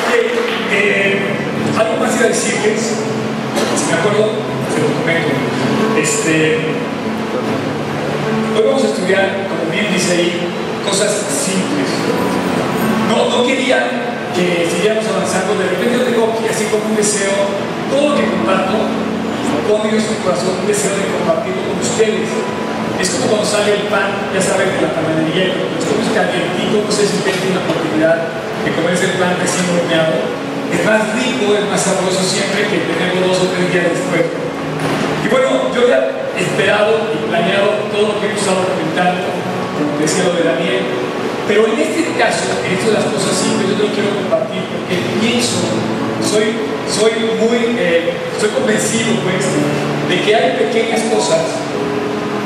Ok, eh, algo más iba a decirles, si me acuerdo, se lo comento. Este, hoy vamos a estudiar, como bien dice ahí, cosas simples. No, no quería que siguiéramos avanzando, de repente yo tengo así como un deseo, todo lo que comparto, Dios en mi corazón, un deseo de compartirlo con ustedes. Es como cuando sale el pan, ya saben, de la panadería, los comes calientito, no sé si tienen la oportunidad de comerse el pan recién horneado. Es más rico, es más sabroso siempre que tenerlo dos o tres días después. Y bueno, yo había esperado y planeado todo lo que he estado comentando, como decía lo de Daniel, pero en este caso, en esto de las cosas simples, yo te lo quiero compartir porque pienso, soy, soy muy, eh, estoy convencido pues, de que hay pequeñas cosas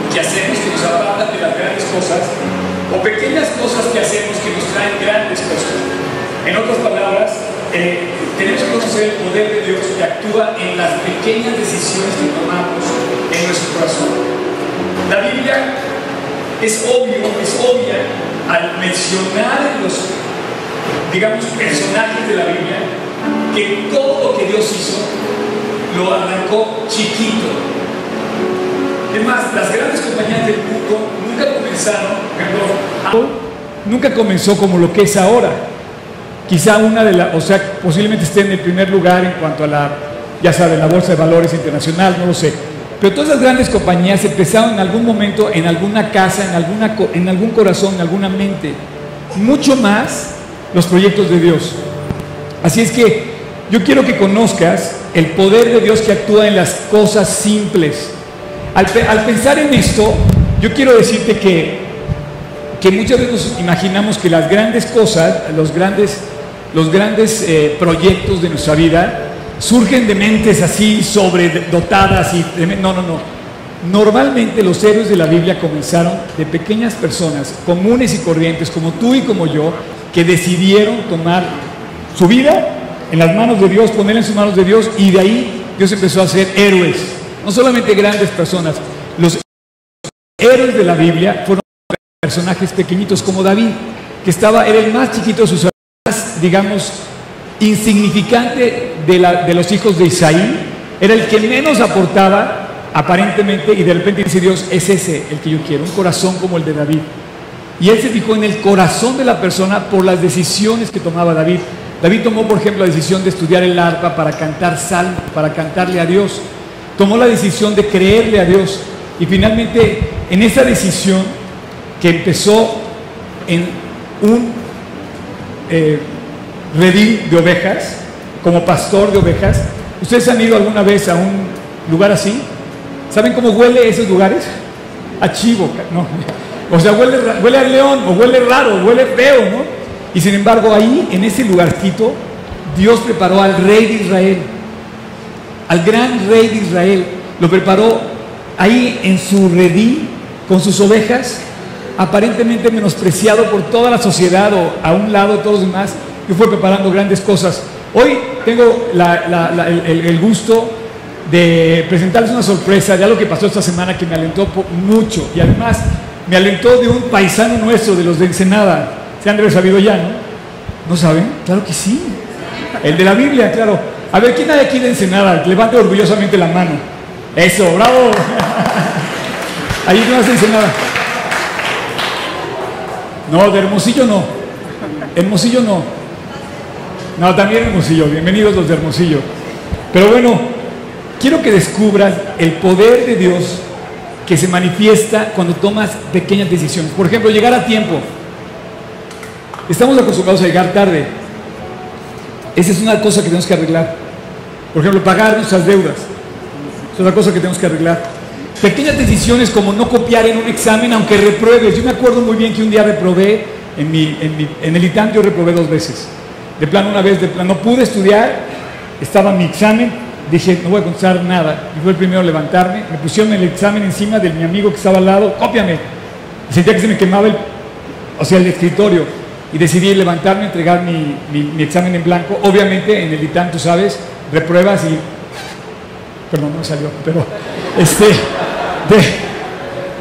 que hacemos que nos apartan de las grandes cosas o pequeñas cosas que hacemos que nos traen grandes cosas. En otras palabras, eh, tenemos que conocer el poder de Dios que actúa en las pequeñas decisiones que tomamos en nuestro corazón. La Biblia es obvio, es obvia al mencionar los, digamos, personajes de la Biblia que todo lo que Dios hizo lo arrancó chiquito, es más, las grandes compañías del mundo nunca comenzaron, perdón, nunca comenzó como lo que es ahora. Quizá una de las, o sea, posiblemente esté en el primer lugar en cuanto a la, ya saben, la bolsa de valores internacional, no lo sé. Pero todas las grandes compañías empezaron en algún momento, en alguna casa, en, alguna, en algún corazón, en alguna mente. Mucho más los proyectos de Dios. Así es que yo quiero que conozcas el poder de Dios que actúa en las cosas simples. Al, pensar en esto, yo quiero decirte que, que muchas veces nos imaginamos que las grandes cosas, los grandes, los grandes eh, proyectos de nuestra vida, surgen de mentes así sobredotadas y no, no, no. Normalmente los héroes de la Biblia comenzaron de pequeñas personas comunes y corrientes como tú y como yo, que decidieron tomar su vida en las manos de Dios, ponerla en sus manos de Dios y de ahí Dios empezó a hacer héroes no solamente grandes personas, los héroes de la Biblia fueron personajes pequeñitos como David, que estaba, era el más chiquito de sus digamos, insignificante de, los hijos de Isaí, era el que menos aportaba aparentemente y de repente dice Dios, es ese el que yo quiero, un corazón como el de David. Y él se fijó en el corazón de la persona por las decisiones que tomaba David. David tomó, por ejemplo, la decisión de estudiar el arpa para cantar sal, para cantarle a Dios tomó la decisión de creerle a Dios. Y finalmente, en esa decisión que empezó en un eh, redil de ovejas, como pastor de ovejas, ¿ustedes han ido alguna vez a un lugar así? ¿Saben cómo huele esos lugares? A chivo, ¿no? O sea, huele, huele al león, o huele raro, huele feo, ¿no? Y sin embargo, ahí, en ese lugarcito, Dios preparó al rey de Israel al gran rey de Israel, lo preparó ahí en su redí con sus ovejas, aparentemente menospreciado por toda la sociedad o a un lado de todos los demás, y fue preparando grandes cosas. Hoy tengo el, gusto de presentarles una sorpresa de algo que pasó esta semana que me alentó mucho y además me alentó de un paisano nuestro, de los de Ensenada. Se han de sabido ya, ¿no? ¿No saben? Claro que sí. El de la Biblia, claro. A ver, ¿quién hay aquí de Ensenada? Levante orgullosamente la mano. Eso, bravo. Ahí no hace Ensenada. No, de Hermosillo no. Hermosillo no. No, también Hermosillo. Bienvenidos los de Hermosillo. Pero bueno, quiero que descubras el poder de Dios que se manifiesta cuando tomas pequeñas decisiones. Por ejemplo, llegar a tiempo. Estamos acostumbrados a llegar tarde. Esa es una cosa que tenemos que arreglar. Por ejemplo, pagar nuestras deudas. Es otra cosa que tenemos que arreglar. Pequeñas decisiones como no copiar en un examen aunque repruebes. Yo me acuerdo muy bien que un día reprobé, en, el ITAM yo reprobé dos veces. De plano una vez, de plano no pude estudiar, estaba mi examen, dije no voy a contestar nada. Y fue el primero a levantarme, me pusieron el examen encima de mi amigo que estaba al lado, cópiame. sentía que se me quemaba el, o sea, el escritorio. Y decidí levantarme, entregar mi, mi examen en blanco. Obviamente en el ITAM, tú sabes, repruebas y, perdón, no salió, pero este,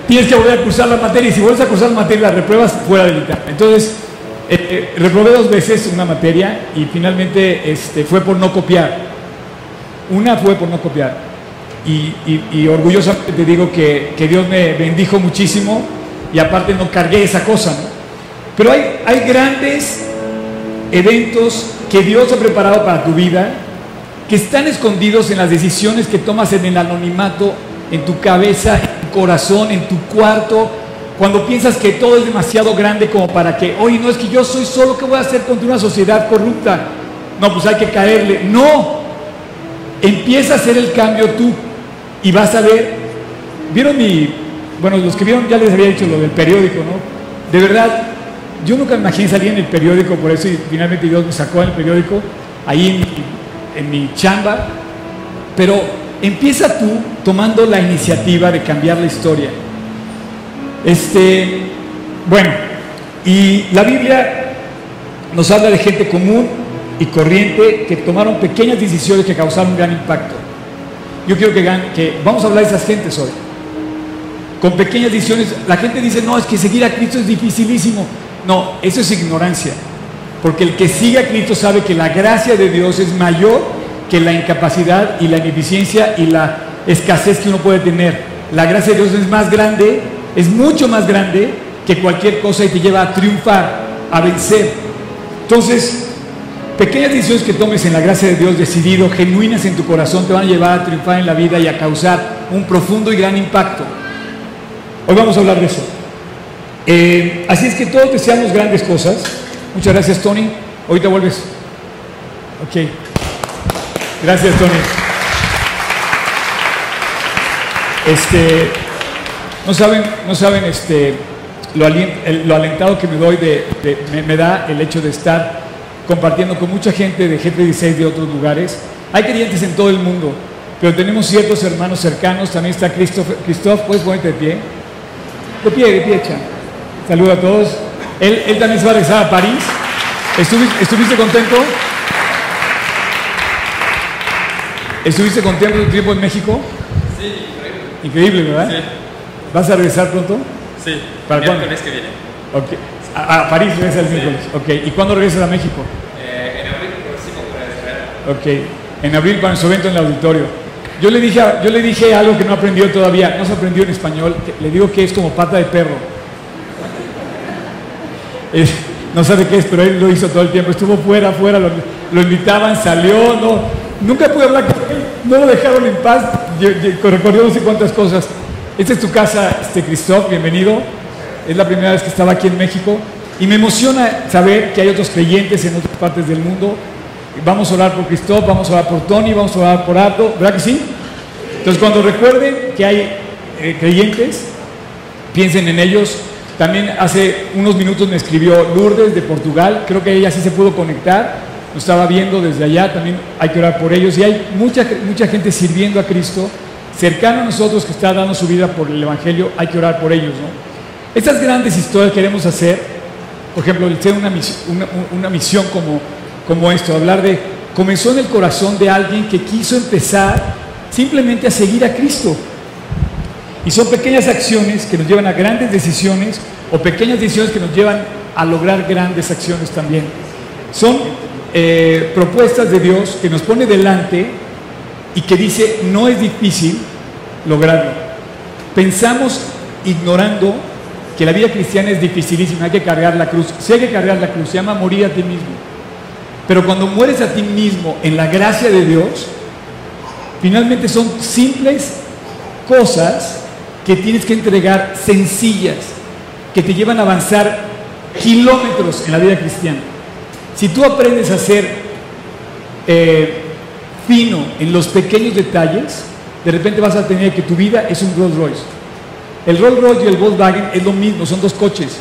tienes que volver a cursar la materia y si vuelves a cursar la materia la repruebas fuera del ITAM. Entonces, eh, eh, reprobé dos veces una materia y finalmente este, fue por no copiar. Una fue por no copiar. Y, y- orgullosamente te digo que, que Dios me bendijo muchísimo y aparte no cargué esa cosa. Pero hay, hay grandes eventos que Dios ha preparado para tu vida que están escondidos en las decisiones que tomas en el anonimato, en tu cabeza, en tu corazón, en tu cuarto, cuando piensas que todo es demasiado grande como para que, oye, no es que yo soy solo, ¿qué voy a hacer contra una sociedad corrupta? No, pues hay que caerle. No, empieza a hacer el cambio tú y vas a ver, vieron mi, bueno, los que vieron ya les había dicho lo del periódico, ¿no? De verdad, yo nunca me imaginé salir en el periódico, por eso y finalmente Dios me sacó en el periódico, ahí en mi, en mi chamba, pero empieza tú tomando la iniciativa de cambiar la historia. Este, bueno, y la Biblia nos habla de gente común y corriente que tomaron pequeñas decisiones que causaron un gran impacto. Yo quiero que, que vamos a hablar de esas gentes hoy. Con pequeñas decisiones, la gente dice, no, es que seguir a Cristo es dificilísimo. No, eso es ignorancia. Porque el que sigue a Cristo sabe que la gracia de Dios es mayor que la incapacidad y la ineficiencia y la escasez que uno puede tener. La gracia de Dios es más grande, es mucho más grande que cualquier cosa y te lleva a triunfar, a vencer. Entonces, pequeñas decisiones que tomes en la gracia de Dios, decidido, genuinas en tu corazón, te van a llevar a triunfar en la vida y a causar un profundo y gran impacto. Hoy vamos a hablar de eso. Eh, así es que todos deseamos grandes cosas. Muchas gracias, Tony. Ahorita vuelves. Ok. Gracias, Tony. Este, no saben, no saben este, lo, alien- el- lo alentado que me doy de, de- me, me da el hecho de estar compartiendo con mucha gente de G16 de otros lugares. Hay creyentes en todo el mundo, pero tenemos ciertos hermanos cercanos. También está Christoph. Christoph, ¿puedes ponerte de pie? De pie, de pie, Chan. Saluda a todos. Él, él también se va a regresar a París. ¿Estuviste, ¿estuviste contento? ¿Estuviste contento tu tiempo en México? Sí, increíble. Increíble, ¿verdad? Sí, ¿Vas a regresar pronto? sí. ¿Para el miércoles que viene. Ok. A, a París regresas el miércoles. Ok. ¿Y cuándo regresas a México? Eh, en abril próximo para esperar. Ok. En abril para su evento en el auditorio. Yo le dije, yo le dije algo que no aprendió todavía. No se aprendió en español. le digo que es como pata de perro. Es- no sabe qué es, pero él lo hizo todo el tiempo. Estuvo fuera, fuera, lo, lo invitaban, salió, no. Nunca pude hablar con él, no lo dejaron en paz. Yo- yo- Recorrió no sé cuántas cosas. Esta es tu casa, este Christoph, bienvenido. Es la primera vez que estaba aquí en México. Y me emociona saber que hay otros creyentes en otras partes del mundo. Vamos a orar por Christoph, vamos a orar por Tony, vamos a orar por Ardo, ¿verdad que sí? Entonces cuando recuerden que hay eh, creyentes, piensen en ellos. También hace unos minutos me escribió Lourdes de Portugal, creo que ella sí se pudo conectar, lo estaba viendo desde allá, también hay que orar por ellos. Y hay mucha, mucha gente sirviendo a Cristo, cercano a nosotros que está dando su vida por el Evangelio, hay que orar por ellos. ¿no? Estas grandes historias que queremos hacer, por ejemplo, el una misión como, como esto, hablar de, comenzó en el corazón de alguien que quiso empezar simplemente a seguir a Cristo. Y son pequeñas acciones que nos llevan a grandes decisiones o pequeñas decisiones que nos llevan a lograr grandes acciones también. Son eh, propuestas de Dios que nos pone delante y que dice no es difícil lograrlo. Pensamos ignorando que la vida cristiana es dificilísima, hay que cargar la cruz. Si hay que cargar la cruz, se llama morir a ti mismo. Pero cuando mueres a ti mismo en la gracia de Dios, finalmente son simples cosas que tienes que entregar sencillas, que te llevan a avanzar kilómetros en la vida cristiana. Si tú aprendes a ser fino en los pequeños detalles, de repente vas a tener que tu vida es un Rolls Royce. El Rolls Royce y el Volkswagen es lo mismo, son dos coches.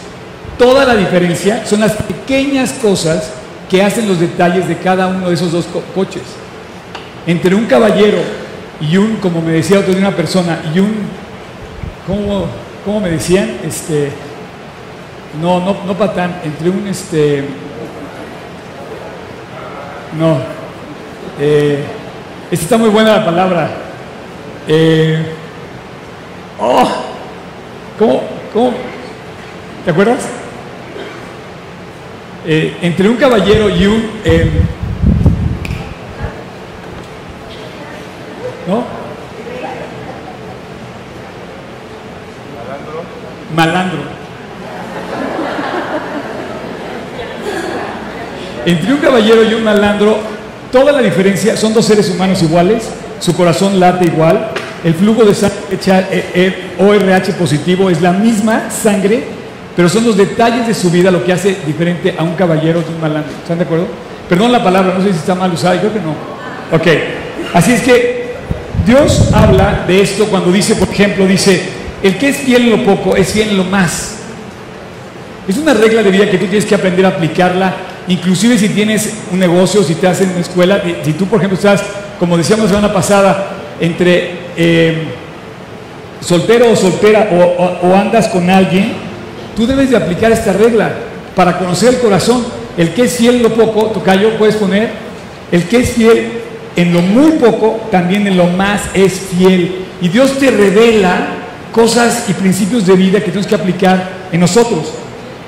Toda la diferencia son las pequeñas cosas que hacen los detalles de cada uno de esos dos co- coches. Entre un caballero y un, como me decía otro día una persona, y un, ¿cómo, cómo me decían? Este, no, no, no patán, entre un, este, no, eh, está muy buena la palabra. Eh, oh, ¿cómo, cómo? ¿Te acuerdas? eh, entre un caballero y un... eh, ¿No? Malandro. Entre un caballero y un malandro, toda la diferencia son dos seres humanos iguales, su corazón late igual, el flujo de sangre eh, eh, ORH positivo es la misma sangre, pero son los detalles de su vida lo que hace diferente a un caballero de un malandro. ¿Están de acuerdo? Perdón la palabra, no sé si está mal usada, creo que no. Ok, así es que Dios habla de esto cuando dice, por ejemplo, dice, el que es fiel en lo poco es fiel en lo más. Es una regla de vida que tú tienes que aprender a aplicarla, inclusive si tienes un negocio, si te hacen una escuela, si tú, por ejemplo, estás, como decíamos la semana pasada, entre eh, soltero o soltera o, andas con alguien, tú debes de aplicar esta regla para conocer el corazón. El que es fiel lo poco, tocayo, puedes poner, el que es fiel en lo muy poco, también en lo más es fiel. Y Dios te revela cosas y principios de vida que tienes que aplicar en nosotros.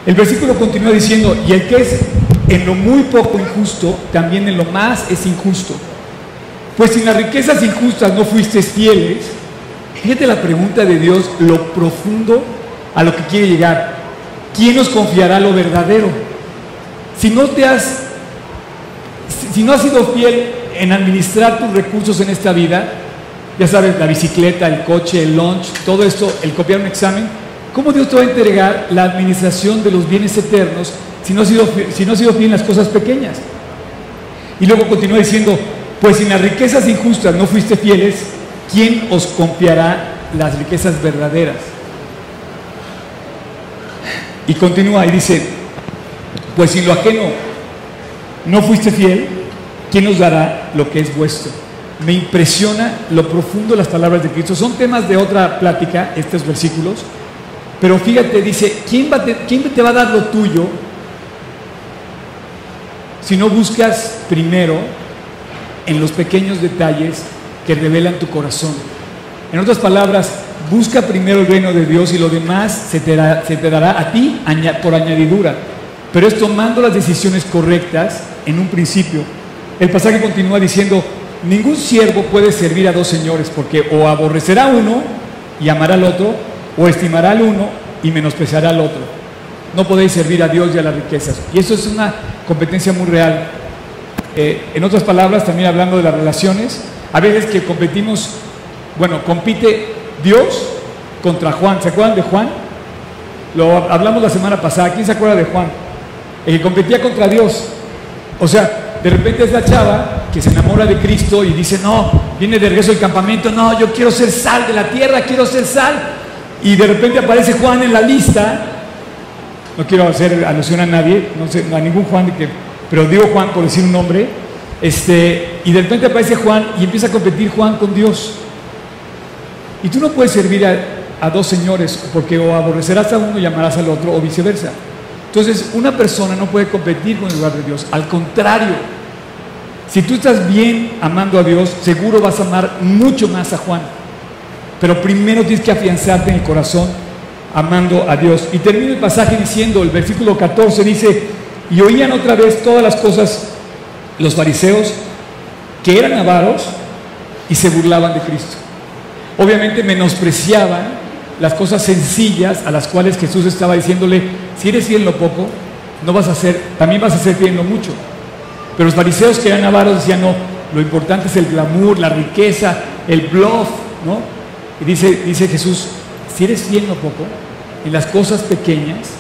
El versículo continúa diciendo, y el que es en lo muy poco injusto, también en lo más es injusto. Pues si en las riquezas injustas no fuiste fieles, fíjate la pregunta de Dios, lo profundo a lo que quiere llegar. ¿Quién nos confiará lo verdadero? Si no te has, si no has sido fiel en administrar tus recursos en esta vida, ya sabes, la bicicleta, el coche, el lunch, todo esto, el copiar un examen, ¿cómo Dios te va a entregar la administración de los bienes eternos si no has sido, si no has sido fiel en las cosas pequeñas? Y luego continúa diciendo, pues si en las riquezas injustas no fuiste fieles, ¿quién os confiará las riquezas verdaderas? Y continúa y dice, pues si lo ajeno no fuiste fiel, ¿quién os dará lo que es vuestro? Me impresiona lo profundo de las palabras de Cristo. Son temas de otra plática, estos versículos. Pero fíjate, dice, ¿quién, te, ¿quién te va a dar lo tuyo si no buscas primero en los pequeños detalles que revelan tu corazón? En otras palabras, busca primero el reino de Dios y lo demás se te, se te dará a ti por añadidura. Pero es tomando las decisiones correctas en un principio. El pasaje continúa diciendo, ningún siervo puede servir a dos señores porque o aborrecerá a uno y amará al otro, o estimará al uno y menospreciará al otro. No podéis servir a Dios y a las riquezas. Y eso es una competencia muy real. Eh, en otras palabras, también hablando de las relaciones, a veces que competimos, bueno, compite Dios contra Juan. ¿Se acuerdan de Juan? Lo hablamos la semana pasada. ¿Quién se acuerda de Juan? El que competía contra Dios. O sea, de repente es la chava que se enamora de Cristo y dice, no, viene de regreso del campamento, no, yo quiero ser sal de la tierra, quiero ser sal. Y de repente aparece Juan en la lista. No quiero hacer alusión a nadie, no sé, a ningún Juan, que, pero digo Juan por decir un nombre. Este, y de repente aparece Juan y empieza a competir Juan con Dios. Y tú no puedes servir a, dos señores, porque o aborrecerás a uno y amarás al otro, o viceversa. Entonces, una persona no puede competir con el lugar de Dios. Al contrario, si tú estás bien amando a Dios, seguro vas a amar mucho más a Juan. Pero primero tienes que afianzarte en el corazón amando a Dios. Y termina el pasaje diciendo, el versículo 14 dice, y oían otra vez todas las cosas los fariseos que eran avaros y se burlaban de Cristo. Obviamente menospreciaban las cosas sencillas a las cuales Jesús estaba diciéndole, si eres fiel lo poco, no vas a ser, también vas a ser fiel lo mucho. Pero los fariseos que eran avaros decían, no, lo importante es el glamour, la riqueza, el bluff, ¿no? Y dice, dice Jesús, si eres fiel en lo poco, en las cosas pequeñas,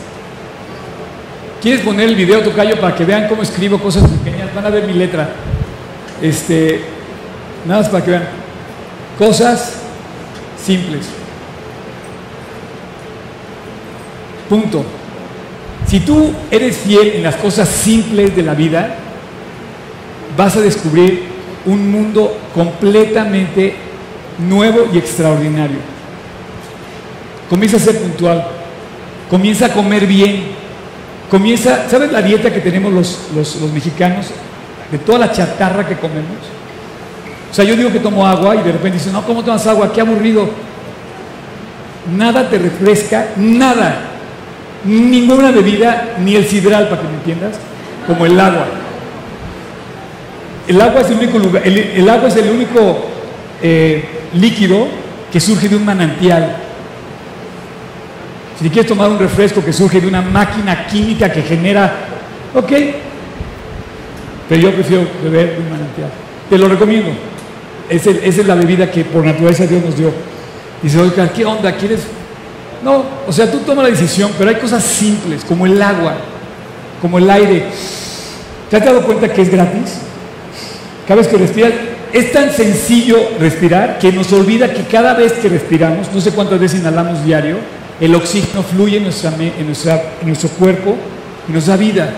¿quieres poner el video, Tocayo, para que vean cómo escribo cosas pequeñas? Van a ver mi letra. Este, nada más para que vean. Cosas simples. Punto. Si tú eres fiel en las cosas simples de la vida, vas a descubrir un mundo completamente nuevo y extraordinario. Comienza a ser puntual, comienza a comer bien, comienza, ¿sabes la dieta que tenemos los, los, mexicanos? De toda la chatarra que comemos. O sea, yo digo que tomo agua y de repente dicen, no, ¿cómo tomas agua? Qué aburrido. Nada te refresca, nada ninguna bebida, ni el sidral, para que me entiendas, como el agua. El agua es el único, lugar, el, el agua es el único eh, líquido que surge de un manantial. Si quieres tomar un refresco que surge de una máquina química que genera, ok, pero yo prefiero beber de un manantial. Te lo recomiendo. Es esa es la bebida que por naturaleza Dios nos dio. Dice, oiga, ¿qué onda? ¿Quieres? No, o sea, tú tomas la decisión, pero hay cosas simples, como el agua, como el aire. ¿Te has dado cuenta que es gratis? Cada vez que respiras, es tan sencillo respirar que nos olvida que cada vez que respiramos, no sé cuántas veces inhalamos diario, el oxígeno fluye en, nuestro cuerpo y nos da vida.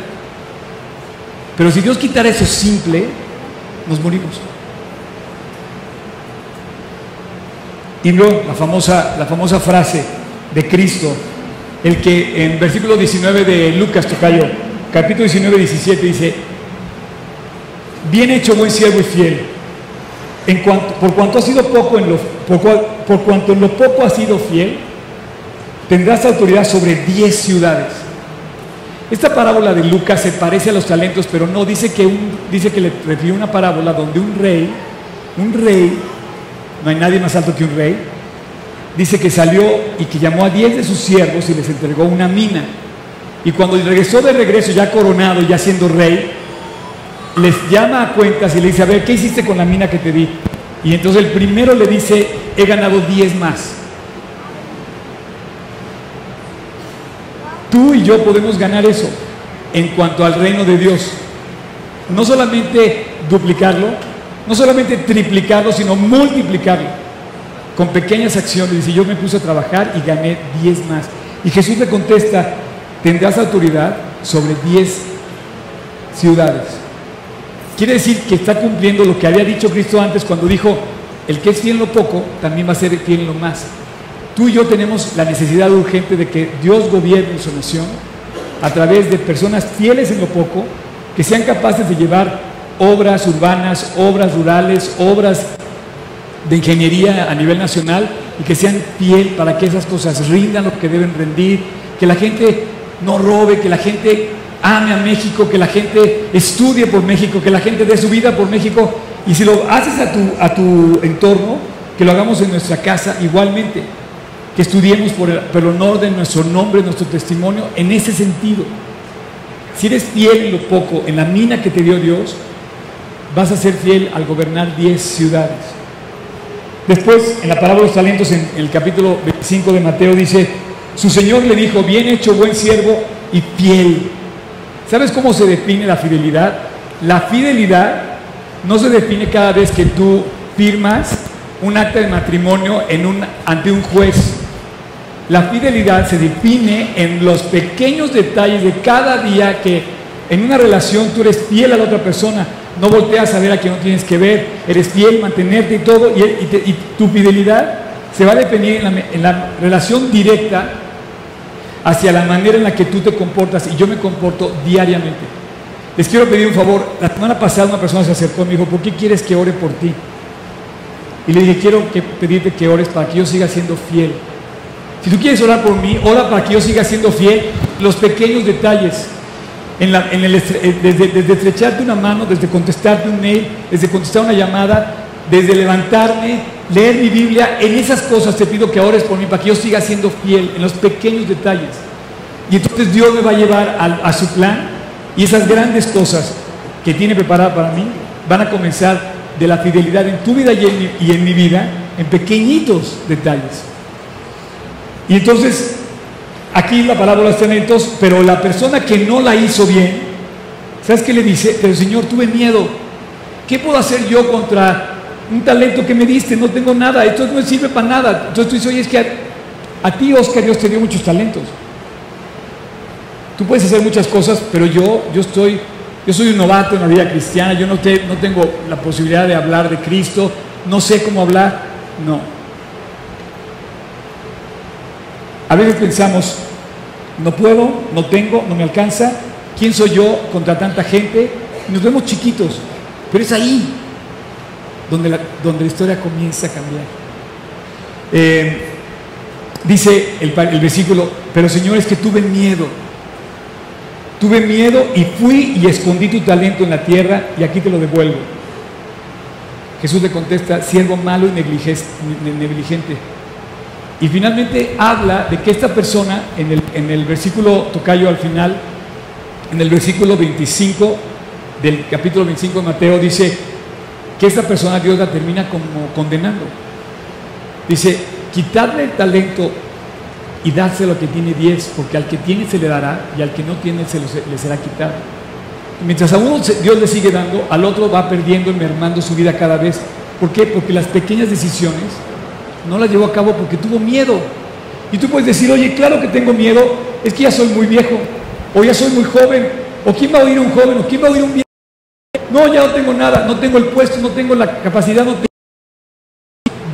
Pero si Dios quitara eso simple, nos morimos. Y luego la famosa, la famosa frase de Cristo, el que en versículo 19 de Lucas Tocayo, capítulo 19, 17 dice, bien hecho buen siervo y fiel, en cuanto, por cuanto ha sido poco en lo, por, cua- por cuanto en lo poco ha sido fiel, tendrás autoridad sobre 10 ciudades. Esta parábola de Lucas se parece a los talentos, pero no, dice que, un, dice que le refirió una parábola donde un rey, un rey, no hay nadie más alto que un rey, dice que salió y que llamó a 10 de sus siervos y les entregó una mina. Y cuando regresó de regreso, ya coronado, ya siendo rey, les llama a cuentas y le dice, a ver, ¿qué hiciste con la mina que te di? Y entonces el primero le dice, he ganado 10 más. Tú y yo podemos ganar eso en cuanto al reino de Dios. No solamente duplicarlo, no solamente triplicarlo, sino multiplicarlo con pequeñas acciones. Dice, yo me puse a trabajar y gané 10 más. Y Jesús le contesta, tendrás autoridad sobre 10 ciudades. Quiere decir que está cumpliendo lo que había dicho Cristo antes cuando dijo, el que es fiel en lo poco, también va a ser fiel en lo más. Tú y yo tenemos la necesidad urgente de que Dios gobierne su nación a través de personas fieles en lo poco, que sean capaces de llevar obras urbanas, obras rurales, obras de ingeniería a nivel nacional y que sean fiel para que esas cosas rindan lo que deben rendir, que la gente no robe, que la gente ame a México, que la gente estudie por México, que la gente dé su vida por México. Y si lo haces a tu, a tu entorno, que lo hagamos en nuestra casa igualmente, que estudiemos por el, honor de nuestro nombre, nuestro testimonio, en ese sentido. Si eres fiel en lo poco, en la mina que te dio Dios, vas a ser fiel al gobernar 10 ciudades. Después, en la parábola de los talentos, en el capítulo 25 de Mateo, dice, su Señor le dijo, bien hecho, buen siervo y fiel. ¿Sabes cómo se define la fidelidad? La fidelidad no se define cada vez que tú firmas un acta de matrimonio en un, ante un juez. La fidelidad se define en los pequeños detalles de cada día que en una relación tú eres fiel a la otra persona, no volteas a ver a quien no tienes que ver, eres fiel, mantenerte y todo, y, tu fidelidad se va a definir en la relación directa hacia la manera en la que tú te comportas y yo me comporto diariamente. Les quiero pedir un favor, la semana pasada una persona se acercó y me dijo, ¿por qué quieres que ore por ti? Y le dije, quiero que, pedirte que ores para que yo siga siendo fiel. Si tú quieres orar por mí, ora para que yo siga siendo fiel. Los pequeños detalles, el eh, desde, desde estrecharte una mano, desde contestarte un mail, desde contestar una llamada, desde levantarme, leer mi Biblia, en esas cosas te pido que ores por mí para que yo siga siendo fiel, en los pequeños detalles. Y entonces Dios me va a llevar a, su plan y esas grandes cosas que tiene preparada para mí van a comenzar de la fidelidad en tu vida y en mi, y en mi vida, en pequeñitos detalles. Y entonces, aquí la palabra de los talentos, pero la persona que no la hizo bien, ¿sabes qué le dice? Pero Señor, tuve miedo. ¿Qué puedo hacer yo contra un talento que me diste? No tengo nada, esto no sirve para nada. Entonces tú dices, oye, es que a, ti, Oscar, Dios te dio muchos talentos. Tú puedes hacer muchas cosas, pero yo, yo estoy, yo soy un novato en la vida cristiana, yo no, te- no tengo la posibilidad de hablar de Cristo, no sé cómo hablar. No. A veces pensamos, no puedo, no tengo, no me alcanza, ¿quién soy yo contra tanta gente? Nos vemos chiquitos, pero es ahí donde la, donde la historia comienza a cambiar. Eh, dice el, versículo, Pero Señor, es que tuve miedo. Tuve miedo y fui y escondí tu talento en la tierra y aquí te lo devuelvo. Jesús le contesta, siervo malo y negligente. Y finalmente habla de que esta persona, en el, en el versículo tocayo al final, en el versículo 25 del capítulo 25 de Mateo, dice que esta persona Dios la termina como condenando. Dice, quitarle el talento y dárselo al que tiene 10, porque al que tiene se le dará y al que no tiene se le será quitado. Mientras a uno Dios le sigue dando, al otro va perdiendo y mermando su vida cada vez. ¿Por qué? Porque las pequeñas decisiones no las llevó a cabo porque tuvo miedo. Y tú puedes decir, oye, claro que tengo miedo, es que ya soy muy viejo, o ya soy muy joven, o quién va a oír un joven, o quién va a oír un viejo. No, ya no tengo nada, no tengo el puesto, no tengo la capacidad, no tengo...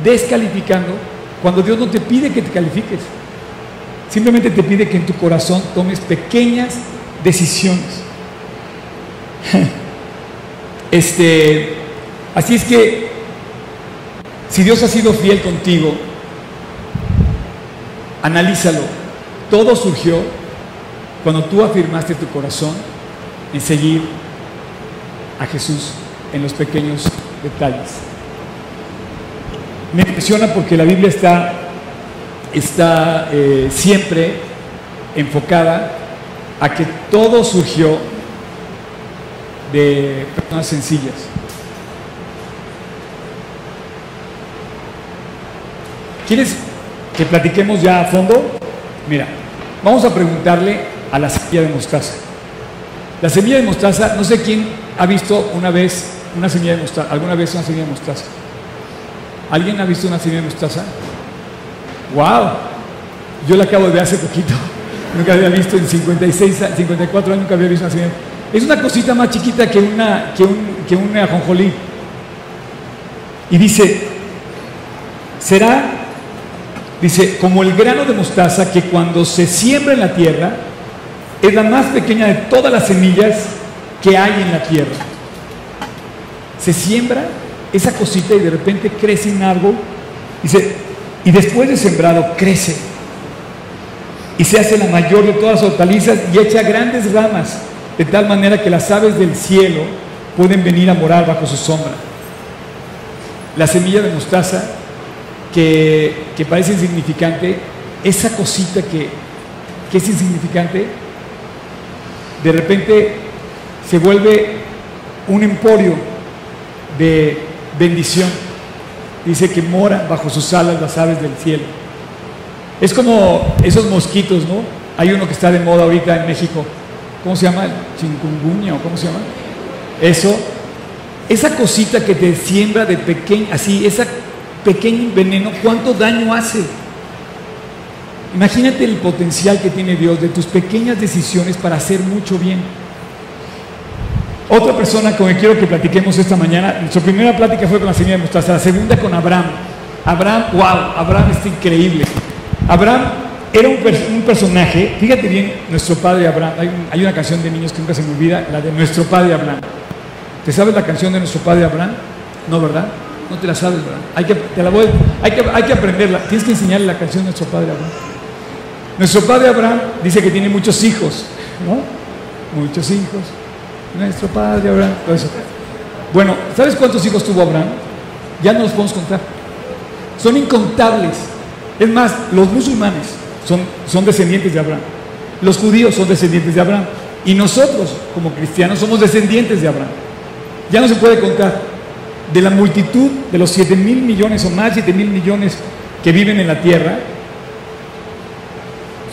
Descalificando cuando Dios no te pide que te califiques. Simplemente te pide que en tu corazón tomes pequeñas decisiones. Este, así es que si Dios ha sido fiel contigo, analízalo. Todo surgió cuando tú afirmaste tu corazón en seguir a Jesús en los pequeños detalles. Me impresiona porque la Biblia está está eh, siempre enfocada a que todo surgió de personas sencillas. ¿Quieres que platiquemos ya a fondo? Mira, vamos a preguntarle a la semilla de mostaza. La semilla de mostaza, no sé quién ha visto una vez una semilla de mostaza, alguna vez una semilla de mostaza. ¿Alguien ha visto una semilla de mostaza? ¡Wow! Yo la acabo de ver hace poquito. Nunca había visto en 56, 54 años, nunca había visto una semilla. Es una cosita más chiquita que una, que un, que un ajonjolí. Y dice, será, dice, como el grano de mostaza que cuando se siembra en la tierra, es la más pequeña de todas las semillas que hay en la tierra. Se siembra esa cosita y de repente crece un árbol. Dice, y después de sembrado crece y se hace la mayor de todas las hortalizas y echa grandes ramas, de tal manera que las aves del cielo pueden venir a morar bajo su sombra. La semilla de mostaza, que, parece insignificante, esa cosita que, que es insignificante, de repente se vuelve un emporio de bendición dice que mora bajo sus alas las aves del cielo. Es como esos mosquitos, ¿no? Hay uno que está de moda ahorita en México. ¿Cómo se llama? Chingunguña o cómo se llama? Eso, esa cosita que te siembra de pequeño, así, esa pequeño veneno, ¿cuánto daño hace? Imagínate el potencial que tiene Dios de tus pequeñas decisiones para hacer mucho bien. Otra persona con que quiero que platiquemos esta mañana, nuestra primera plática fue con la señora de mostaza, la segunda con Abraham. Abraham, wow, Abraham está increíble. Abraham era un, personaje, fíjate bien, nuestro padre Abraham, hay, una canción de niños que nunca se me olvida, la de nuestro padre Abraham. ¿Te sabes la canción de nuestro padre Abraham? No, ¿verdad? No te la sabes, ¿verdad? Hay que, te la voy, hay que, hay que aprenderla, tienes que enseñarle la canción de nuestro padre Abraham. Nuestro padre Abraham dice que tiene muchos hijos, ¿no? Muchos hijos nuestro padre Abraham, Bueno, ¿sabes cuántos hijos tuvo Abraham? Ya no los podemos contar. Son incontables. Es más, los musulmanes son, son descendientes de Abraham. Los judíos son descendientes de Abraham. Y nosotros, como cristianos, somos descendientes de Abraham. Ya no se puede contar. De la multitud, de los 7 mil millones o más 7 mil millones que viven en la tierra,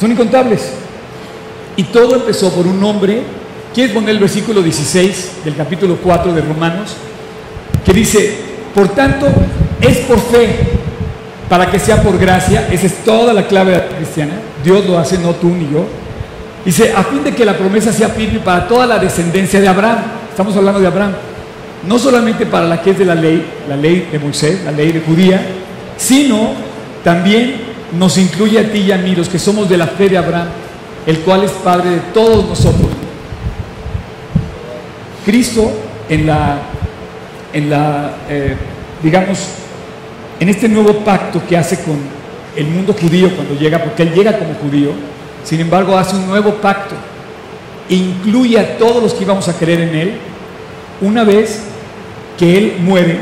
son incontables. Y todo empezó por un hombre ¿Quieres poner el versículo 16 del capítulo 4 de Romanos? Que dice, por tanto, es por fe, para que sea por gracia, esa es toda la clave cristiana, Dios lo hace, no tú ni yo. Dice, a fin de que la promesa sea firme para toda la descendencia de Abraham, estamos hablando de Abraham, no solamente para la que es de la ley, la ley de Moisés, la ley de judía, sino también nos incluye a ti y a mí, los que somos de la fe de Abraham, el cual es Padre de todos nosotros. Cristo en la, en la eh, digamos, en este nuevo pacto que hace con el mundo judío cuando llega, porque Él llega como judío, Sin embargo, hace un nuevo pacto. E incluye a todos los que íbamos a creer en Él. Una vez que Él muere,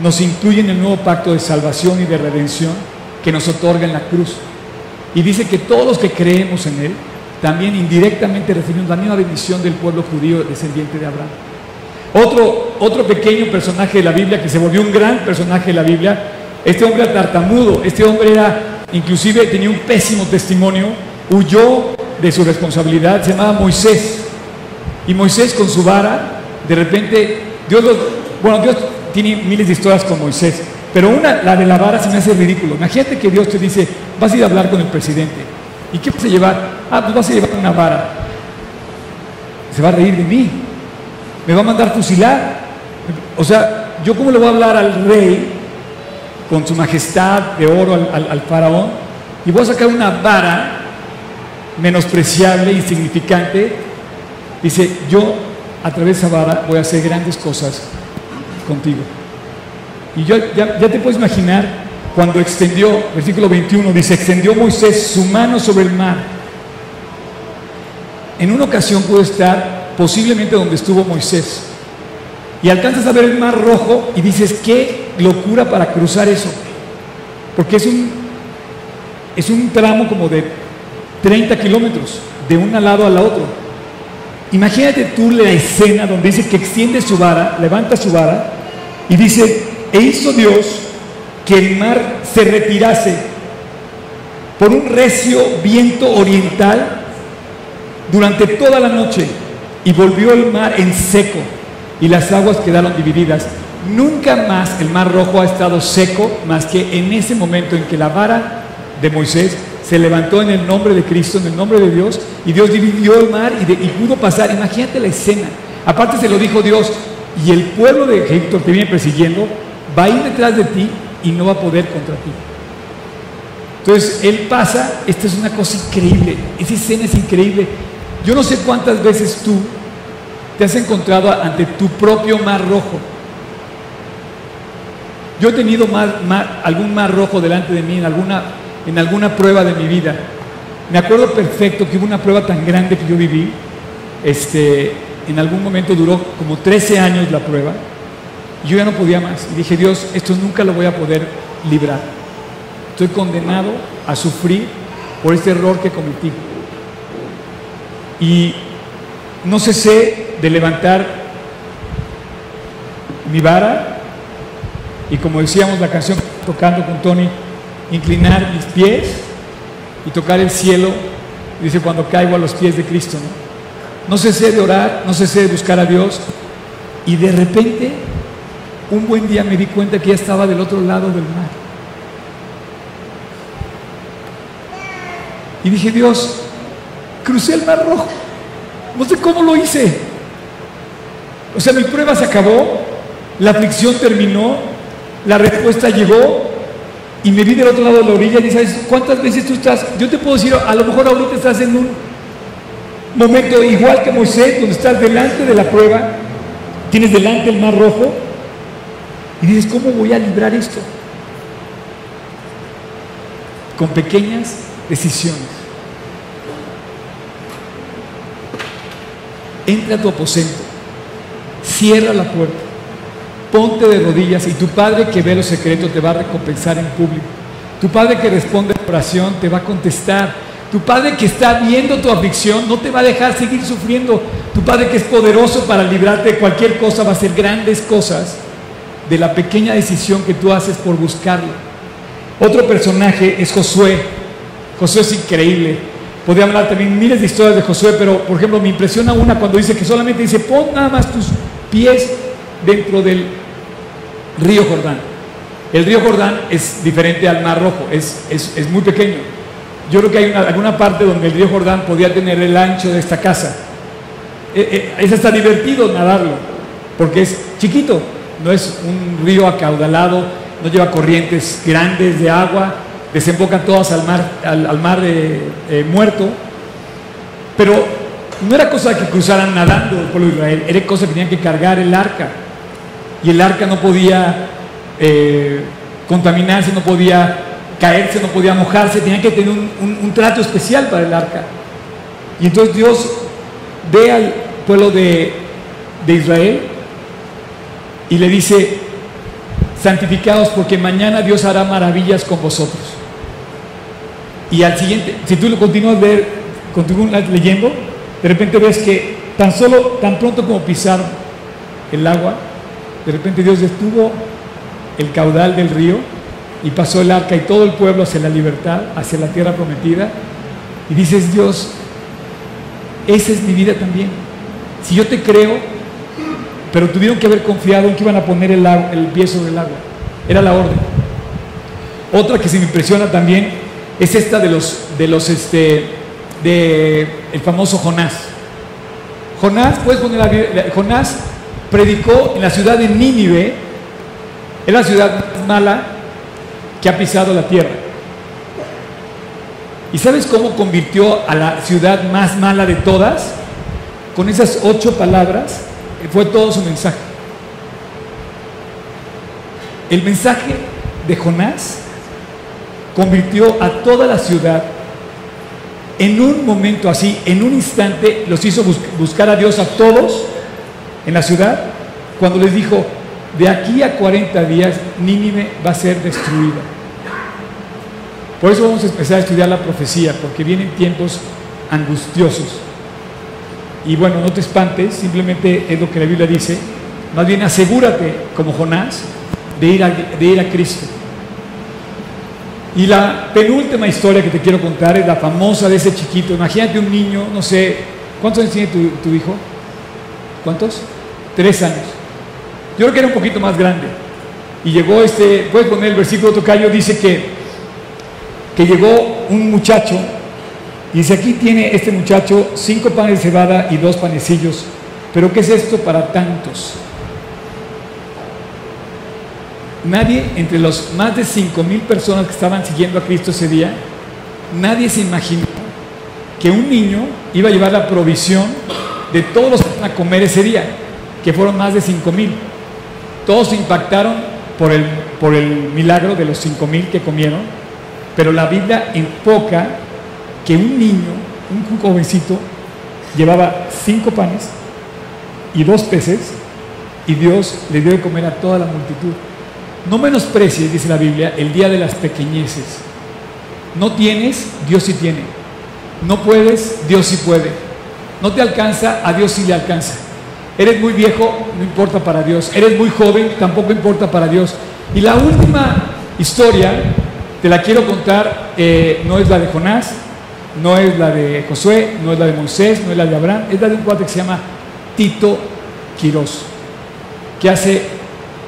nos incluye en el nuevo pacto de salvación y de redención que nos otorga en la cruz. Y dice que todos los que creemos en Él, también indirectamente recibimos la misma bendición del pueblo judío descendiente de Abraham. Otro, otro pequeño personaje de la Biblia que se volvió un gran personaje de la Biblia, este hombre era tartamudo, este hombre era, inclusive tenía un pésimo testimonio, huyó de su responsabilidad, se llamaba Moisés. Y Moisés con su vara, de repente, Dios lo, bueno, Dios tiene miles de historias con Moisés, pero una, la de la vara se me hace ridículo. Imagínate que Dios te dice, vas a ir a hablar con el presidente. ¿Y qué vas a llevar? Ah, pues vas a llevar una vara. Se va a reír de mí me va a mandar fusilar. O sea, ¿yo cómo le voy a hablar al rey con su majestad de oro al, faraón? Y voy a sacar una vara menospreciable, insignificante. Dice, yo a través de esa vara voy a hacer grandes cosas contigo. Y yo ya, ya te puedes imaginar cuando extendió, versículo 21, dice, extendió Moisés su mano sobre el mar. En una ocasión pudo estar posiblemente donde estuvo Moisés. Y alcanzas a ver el mar rojo y dices, qué locura para cruzar eso. Porque es un, es un tramo como de 30 kilómetros, de un lado al otro. Imagínate tú la escena donde dice que extiende su vara, levanta su vara y dice, e hizo Dios que el mar se retirase por un recio viento oriental durante toda la noche y volvió el mar en seco y las aguas quedaron divididas. Nunca más el mar rojo ha estado seco más que en ese momento en que la vara de Moisés se levantó en el nombre de Cristo, en el nombre de Dios, y Dios dividió el mar y, pudo pasar. Imagínate la escena. Aparte se lo dijo Dios, y el pueblo de Egipto que viene persiguiendo va a ir detrás de ti y no va a poder contra ti. Entonces él pasa, esta es una cosa increíble, esa escena es increíble. Yo no sé cuántas veces tú te has encontrado ante tu propio mar rojo. Yo he tenido algún mar rojo delante de mí en alguna, en alguna prueba de mi vida. Me acuerdo perfecto que hubo una prueba tan grande que yo viví. Este, en algún momento duró como 13 años la prueba. Yo ya no podía más. Y dije, Dios, esto nunca lo voy a poder librar. Estoy condenado a sufrir por este error que cometí. Y no cesé de levantar mi vara y como decíamos la canción tocando con Tony, inclinar mis pies y tocar el cielo, dice cuando caigo a los pies de Cristo. No, no cesé de orar, no cesé de buscar a Dios y de repente un buen día me di cuenta que ya estaba del otro lado del mar. Y dije, Dios, crucé el mar rojo. No sé cómo lo hice. O sea, mi prueba se acabó, la aflicción terminó, la respuesta llegó y me vi del otro lado de la orilla y sabes cuántas veces tú estás, yo te puedo decir, a lo mejor ahorita estás en un momento igual que Moisés, donde estás delante de la prueba, tienes delante el mar rojo y dices, ¿cómo voy a librar esto? Con pequeñas decisiones. entra a tu aposento, cierra la puerta, ponte de rodillas y tu Padre que ve los secretos te va a recompensar en público. Tu Padre que responde a oración te va a contestar. Tu Padre que está viendo tu aflicción no te va a dejar seguir sufriendo. Tu Padre que es poderoso para librarte de cualquier cosa va a hacer grandes cosas de la pequeña decisión que tú haces por buscarlo. Otro personaje es Josué. Josué es increíble. Podría hablar también miles de historias de Josué, pero por ejemplo me impresiona una cuando dice que solamente dice, pon nada más tus pies dentro del río Jordán. El río Jordán es diferente al Mar Rojo, es, es, muy pequeño. Yo creo que hay alguna parte donde el río Jordán podía tener el ancho de esta casa. Eh, eh, es hasta divertido nadarlo, porque es chiquito, no es un río acaudalado, no lleva corrientes grandes de agua, desembocan todas al mar, al, mar eh, muerto. Pero no era cosa que cruzaran nadando el pueblo de Israel, era cosa que tenían que cargar el arca. Y el arca no podía eh, contaminarse, no podía caerse, no podía mojarse, tenía que tener un, trato especial para el arca. Y entonces Dios ve al pueblo de Israel y le dice, santificados porque mañana Dios hará maravillas con vosotros. Y al siguiente, si tú lo continúas ver, continúas leyendo, de repente ves que tan solo, tan pronto como pisaron el agua, de repente Dios detuvo el caudal del río y pasó el arca y todo el pueblo hacia la libertad, hacia la tierra prometida. Y dices, Dios, esa es mi vida también. Si yo te creo, pero tuvieron que haber confiado en que iban a poner el, pie sobre el agua. Era la orden. Otra que se me impresiona también es esta de los, de los, este, de el famoso Jonás. Jonás, puedes poner la, Jonás predicó en la ciudad de Nínive, es la ciudad mala que ha pisado la tierra. ¿Y sabes cómo convirtió a la ciudad más mala de todas? Con esas ocho palabras, fue todo su mensaje. El mensaje de Jonás convirtió a toda la ciudad en un momento así, en un instante, los hizo bus- buscar a Dios a todos en la ciudad, cuando les dijo, de aquí a 40 días Nínive va a ser destruida. Por eso vamos a empezar a estudiar la profecía, porque vienen tiempos angustiosos. Y bueno, no te espantes, simplemente es lo que la Biblia dice. Más bien asegúrate, como Jonás, de ir a, de ir a Cristo. Y la penúltima historia que te quiero contar es la famosa de ese chiquito. Imagínate un niño, no sé, ¿cuántos años tiene tu, hijo? ¿Cuántos? Tres años. Yo creo que era un poquito más grande. Y llegó este, puedes poner el versículo tocayo, dice que, que llegó un muchacho, y dice, aquí tiene este muchacho cinco panes de cebada y dos panecillos, pero ¿qué es esto para tantos? Nadie, entre los más de cinco mil personas que estaban siguiendo a Cristo ese día, nadie se imaginó que un niño iba a llevar la provisión de todos los que iban a comer ese día, que fueron más de cinco mil. Todos se impactaron por el, por el milagro de los cinco mil que comieron, pero la Biblia enfoca que un niño, un jovencito, llevaba cinco panes y dos peces y Dios le dio de comer a toda la multitud. No menosprecies, dice la Biblia, el día de las pequeñeces. No tienes, Dios sí tiene. No puedes, Dios sí puede. No te alcanza, a Dios sí le alcanza. Eres muy viejo, no importa para Dios. Eres muy joven, tampoco importa para Dios. Y la última historia, te la quiero contar, eh, no es la de Jonás, no es la de Josué, no es la de Moisés, no es la de Abraham, es la de un cuate que se llama Tito Quirós, que hace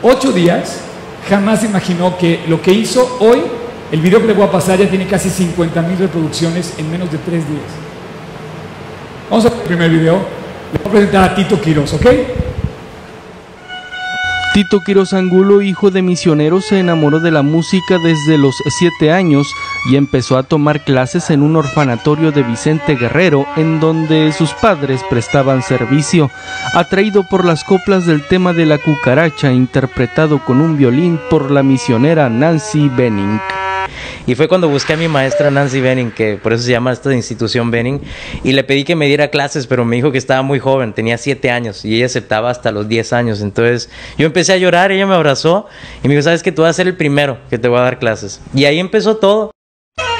ocho días jamás imaginó que lo que hizo hoy, el video que le voy a pasar ya tiene casi 50 mil reproducciones en menos de tres días. Vamos a ver el primer video. Le voy a presentar a Tito Quirós, ¿ok? Tito Quiroz Angulo, hijo de misioneros, se enamoró de la música desde los 7 años y empezó a tomar clases en un orfanatorio de Vicente Guerrero, en donde sus padres prestaban servicio. Atraído por las coplas del tema de la cucaracha, interpretado con un violín por la misionera Nancy Benning. Y fue cuando busqué a mi maestra Nancy Benning, que por eso se llama esta institución Benning, y le pedí que me diera clases, pero me dijo que estaba muy joven, tenía 7 años, y ella aceptaba hasta los 10 años. Entonces yo empecé a llorar, ella me abrazó y me dijo, sabes que tú vas a ser el primero que te voy a dar clases. Y ahí empezó todo.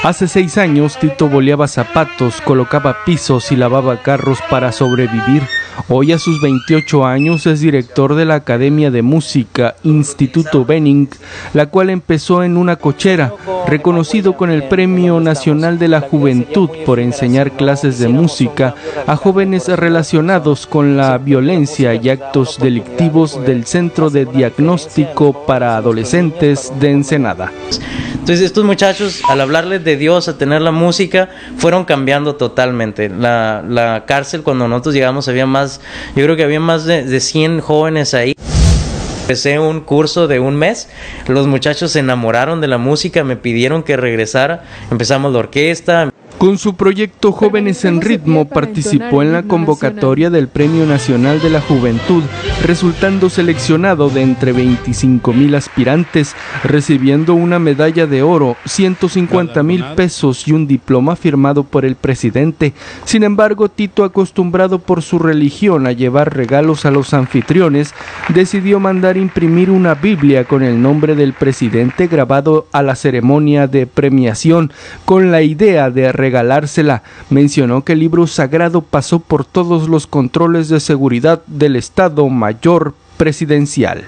Hace seis años Tito boleaba zapatos, colocaba pisos y lavaba carros para sobrevivir. Hoy a sus 28 años es director de la Academia de Música Instituto Benning, la cual empezó en una cochera, reconocido con el Premio Nacional de la Juventud por enseñar clases de música a jóvenes relacionados con la violencia y actos delictivos del Centro de Diagnóstico para Adolescentes de Ensenada. Entonces estos muchachos, al hablarles de Dios, a tener la música, fueron cambiando totalmente. La, la cárcel, cuando nosotros llegamos, había más, yo creo que había más de, de 100 jóvenes ahí. Empecé un curso de un mes, los muchachos se enamoraron de la música, me pidieron que regresara, empezamos la orquesta. Con su proyecto Jóvenes en Ritmo participó en la convocatoria del Premio Nacional de la Juventud, resultando seleccionado de entre 25 mil aspirantes, recibiendo una medalla de oro, 150 mil pesos y un diploma firmado por el presidente. Sin embargo, Tito, acostumbrado por su religión a llevar regalos a los anfitriones, decidió mandar imprimir una Biblia con el nombre del presidente grabado a la ceremonia de premiación, con la idea de regalársela. Mencionó que el libro sagrado pasó por todos los controles de seguridad del Estado Mayor Presidencial.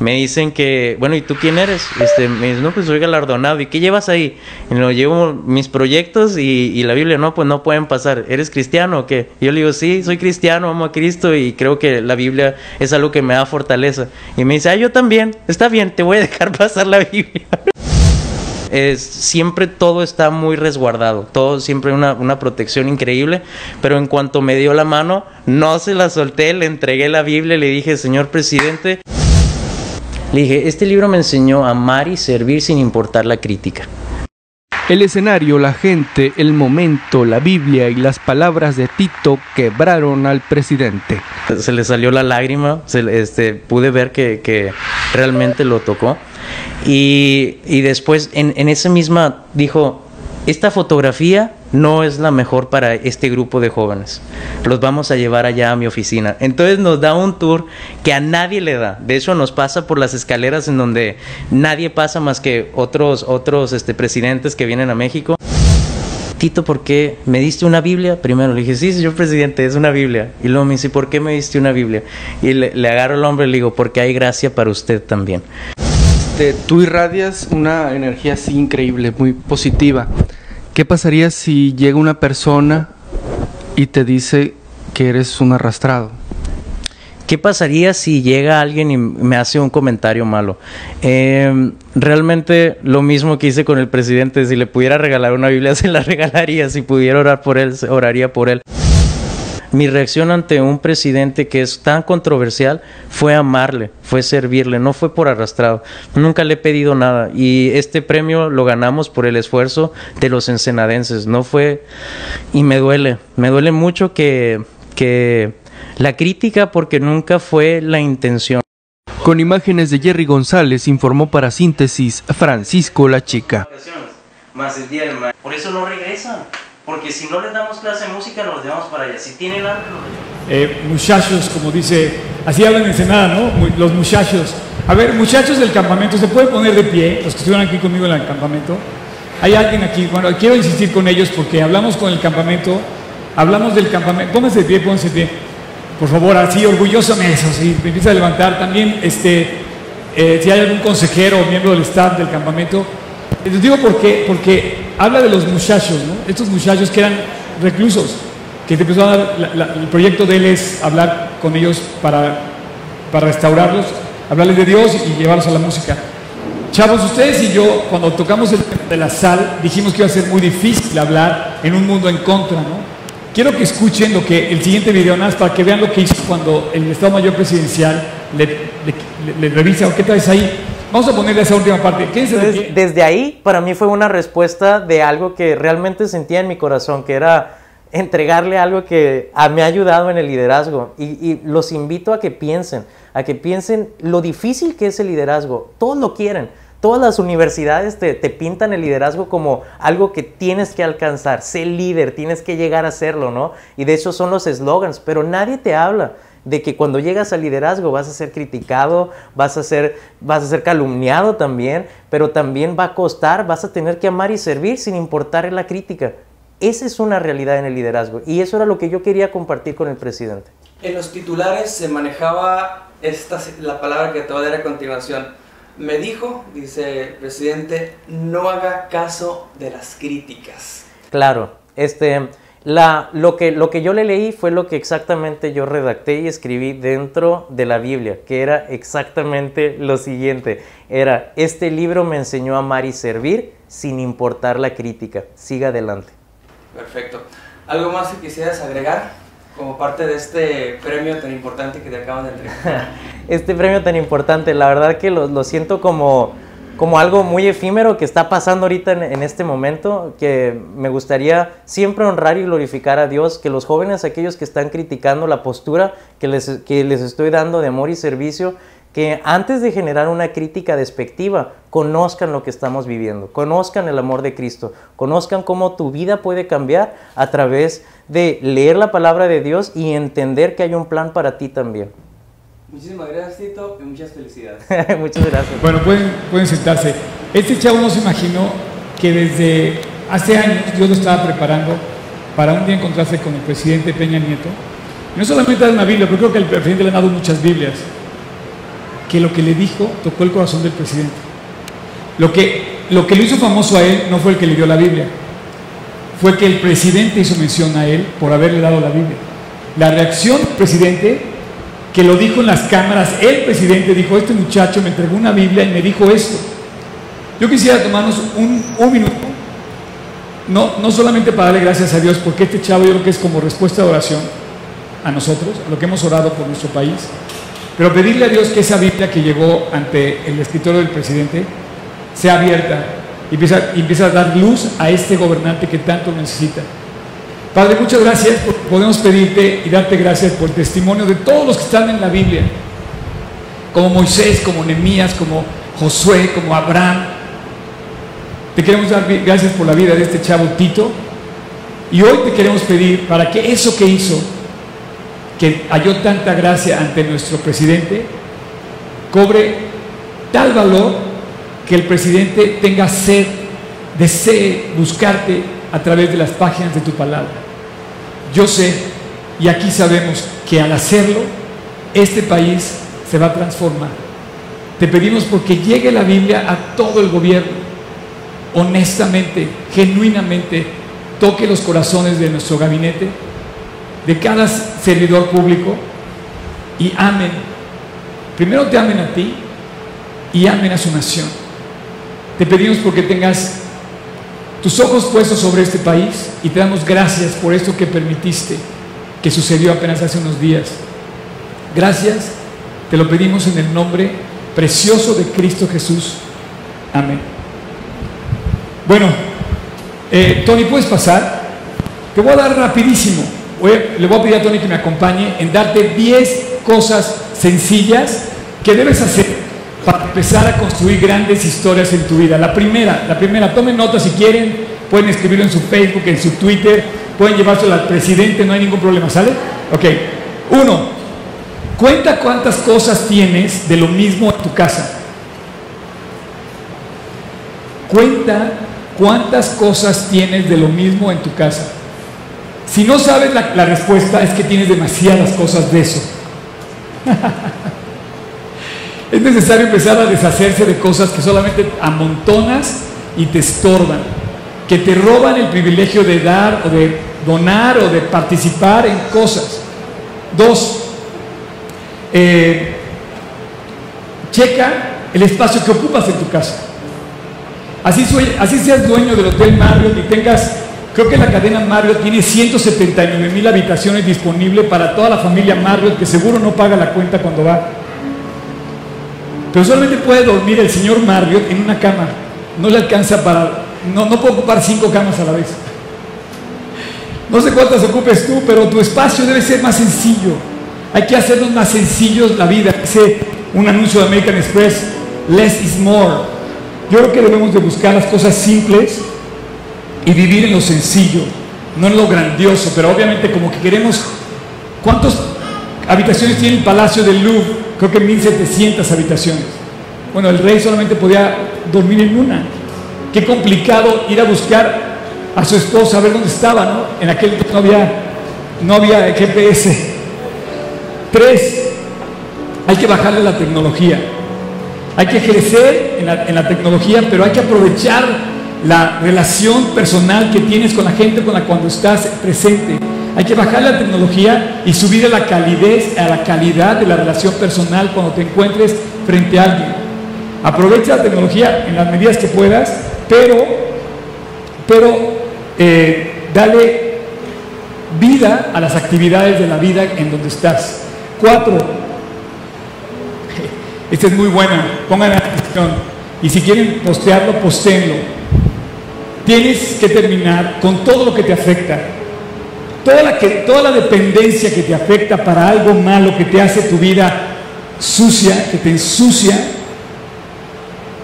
Me dicen que, bueno, ¿y tú quién eres? Este, me dicen, no, pues soy galardonado. ¿Y qué llevas ahí? Lo llevo mis proyectos y, la Biblia, no, pues no pueden pasar. ¿Eres cristiano o qué? Yo le digo, sí, soy cristiano, amo a Cristo y creo que la Biblia es algo que me da fortaleza. Y me dice, ah, yo también, está bien, te voy a dejar pasar la Biblia es, siempre todo está muy resguardado, todo siempre una, una protección increíble, pero en cuanto me dio la mano, no se la solté, le entregué la Biblia, le dije, señor presidente, le dije, este libro me enseñó a amar y servir sin importar la crítica. El escenario, la gente, el momento, la Biblia y las palabras de Tito quebraron al presidente. Se le salió la lágrima, se, este, pude ver que, que realmente lo tocó. Y, después en, en esa misma dijo, esta fotografía no es la mejor para este grupo de jóvenes. Los vamos a llevar allá a mi oficina. Entonces nos da un tour que a nadie le da. De hecho nos pasa por las escaleras en donde nadie pasa más que otros otros este, presidentes que vienen a México. Tito, ¿por qué me diste una Biblia? Primero le dije, sí, señor presidente, es una Biblia. Y luego me dice, ¿por qué me diste una Biblia? Y le, le agarro al hombre y le digo, porque hay gracia para usted también. Tú irradias una energía así increíble, muy positiva. ¿Qué pasaría si llega una persona y te dice que eres un arrastrado? ¿Qué pasaría si llega alguien y me hace un comentario malo? Eh, realmente lo mismo que hice con el presidente, si le pudiera regalar una Biblia, se la regalaría, si pudiera orar por él, oraría por él. Mi reacción ante un presidente que es tan controversial fue amarle, fue servirle, no fue por arrastrado. Nunca le he pedido nada y este premio lo ganamos por el esfuerzo de los ensenadenses, no fue y me duele, me duele mucho que que la crítica porque nunca fue la intención. Con imágenes de Jerry González informó para Síntesis Francisco La Chica. Más el día del Por eso no regresan. Porque si no les damos clase de música, nos llevamos para allá. Si tienen hambre, eh, muchachos, como dice, así hablan en Ensenada, ¿no? Los muchachos. A ver, muchachos del campamento, ¿se pueden poner de pie? Los que estuvieron aquí conmigo en el campamento. Hay alguien aquí, bueno, quiero insistir con ellos porque hablamos con el campamento, hablamos del campamento. Pónganse de pie, pónganse de pie. Por favor, así, orgulloso en eso, sí, me empieza a levantar. También, este, eh, si hay algún consejero o miembro del staff del campamento, les digo por qué, porque habla de los muchachos, ¿no? Estos muchachos que eran reclusos, que te empezó a dar, el proyecto de él es hablar con ellos para, para restaurarlos, hablarles de Dios y llevarlos a la música. Chavos, ustedes y yo, cuando tocamos el tema de la sal, dijimos que iba a ser muy difícil hablar en un mundo en contra, ¿no? Quiero que escuchen lo que el siguiente video, nada para que vean lo que hizo cuando el Estado Mayor Presidencial le, le, le, le revisa, ¿qué traes ahí? Vamos a ponerle esa última parte. Entonces, desde ahí, para mí fue una respuesta de algo que realmente sentía en mi corazón, que era entregarle algo que me ha ayudado en el liderazgo. Y, y, los invito a que piensen, a que piensen lo difícil que es el liderazgo. Todos lo quieren. Todas las universidades te, te pintan el liderazgo como algo que tienes que alcanzar. Sé líder, tienes que llegar a serlo, ¿no? Y de hecho son los eslogans, pero nadie te habla de que cuando llegas al liderazgo vas a ser criticado, vas a ser, vas a ser calumniado también, pero también va a costar, vas a tener que amar y servir sin importar la crítica. Esa es una realidad en el liderazgo y eso era lo que yo quería compartir con el presidente. En los titulares se manejaba esta, la palabra que te voy a dar a continuación. Me dijo, dice el presidente, no haga caso de las críticas. Claro, este, la, lo, que, lo que yo le leí fue lo que exactamente yo redacté y escribí dentro de la Biblia, que era exactamente lo siguiente. Era, este libro me enseñó a amar y servir sin importar la crítica. Siga adelante. Perfecto. ¿Algo más que quisieras agregar como parte de este premio tan importante que te acaban de entregar? este premio tan importante, la verdad que lo, lo siento como como algo muy efímero que está pasando ahorita en, este momento, que me gustaría siempre honrar y glorificar a Dios, que los jóvenes, aquellos que están criticando la postura que les estoy dando de amor y servicio, que antes de generar una crítica despectiva, conozcan lo que estamos viviendo, conozcan el amor de Cristo, conozcan cómo tu vida puede cambiar a través de leer la palabra de Dios y entender que hay un plan para ti también. Muchísimas gracias, Tito, y muchas felicidades. muchas gracias. Bueno, pueden, pueden sentarse. Este chavo no se imaginó que desde hace años Dios lo estaba preparando para un día encontrarse con el presidente Peña Nieto. Y no solamente dar una Biblia, pero creo que el presidente le ha dado muchas Biblias. Que lo que le dijo tocó el corazón del presidente. Lo que, lo que lo hizo famoso a él no fue el que le dio la Biblia, fue que el presidente hizo mención a él por haberle dado la Biblia. La reacción del presidente que lo dijo en las cámaras, el presidente dijo, este muchacho me entregó una Biblia y me dijo esto. Yo quisiera tomarnos un, minuto, no, no solamente para darle gracias a Dios, porque este chavo yo creo que es como respuesta de oración a nosotros, a lo que hemos orado por nuestro país, pero pedirle a Dios que esa Biblia que llegó ante el escritorio del presidente sea abierta y empieza, y empieza a dar luz a este gobernante que tanto necesita. Padre, muchas gracias. Podemos pedirte y darte gracias por el testimonio de todos los que están en la Biblia, como Moisés, como Nehemías, como Josué, como Abraham. Te queremos dar gracias por la vida de este chavo Tito. Y hoy te queremos pedir para que eso que hizo, que halló tanta gracia ante nuestro presidente, cobre tal valor que el presidente tenga sed, desee buscarte a través de las páginas de tu palabra. Yo sé, y aquí sabemos, que al hacerlo, este país se va a transformar. Te pedimos porque llegue la Biblia a todo el gobierno, honestamente, genuinamente, toque los corazones de nuestro gabinete, de cada servidor público, y amen. Primero te amen a ti y amen a su nación. Te pedimos porque tengas tus ojos puestos sobre este país y te damos gracias por esto que permitiste, que sucedió apenas hace unos días. Gracias, te lo pedimos en el nombre precioso de Cristo Jesús. Amén. Bueno, eh, Tony, ¿puedes pasar? Te voy a dar rapidísimo. le voy a pedir a Tony que me acompañe en darte 10 cosas sencillas que debes hacer para empezar a construir grandes historias en tu vida. La primera, la primera, tomen nota si quieren, pueden escribirlo en su Facebook, en su Twitter, pueden llevárselo al presidente, no hay ningún problema, ¿sale? Ok. Uno, cuenta cuántas cosas tienes de lo mismo en tu casa. Cuenta cuántas cosas tienes de lo mismo en tu casa. Si no sabes la, la respuesta, es que tienes demasiadas cosas de eso. Es necesario empezar a deshacerse de cosas que solamente amontonas y te estorban, que te roban el privilegio de dar o de donar o de participar en cosas. Dos, eh, checa el espacio que ocupas en tu casa. Así, así seas dueño del Hotel Marriott y tengas, creo que la cadena Marriott tiene 179 mil habitaciones disponibles para toda la familia Marriott que seguro no paga la cuenta cuando va pero solamente puede dormir el señor Marriott en una cama. No le alcanza para... No, no puede ocupar cinco camas a la vez. No sé cuántas ocupes tú, pero tu espacio debe ser más sencillo. Hay que hacernos más sencillos la vida. Dice un anuncio de American Express, less is more. Yo creo que debemos de buscar las cosas simples y vivir en lo sencillo, no en lo grandioso, pero obviamente como que queremos... ¿Cuántas habitaciones tiene el Palacio del Louvre? Creo que 1700 habitaciones. Bueno, el rey solamente podía dormir en una. Qué complicado ir a buscar a su esposa a ver dónde estaba, ¿no? En aquel tiempo no había, no había GPS. Tres, hay que bajarle la tecnología. Hay que crecer en la, en tecnología, pero hay que aprovechar la relación personal que tienes con la gente con la cuando estás presente. Hay que bajar la tecnología y subir a la calidez, a la calidad de la relación personal cuando te encuentres frente a alguien. Aprovecha la tecnología en las medidas que puedas, pero, pero eh, dale vida a las actividades de la vida en donde estás. Cuatro, esta es muy buena, pongan atención. Y si quieren postearlo, postéenlo. Tienes que terminar con todo lo que te afecta. Toda la, que, toda la dependencia que te afecta para algo malo que te hace tu vida sucia, que te ensucia,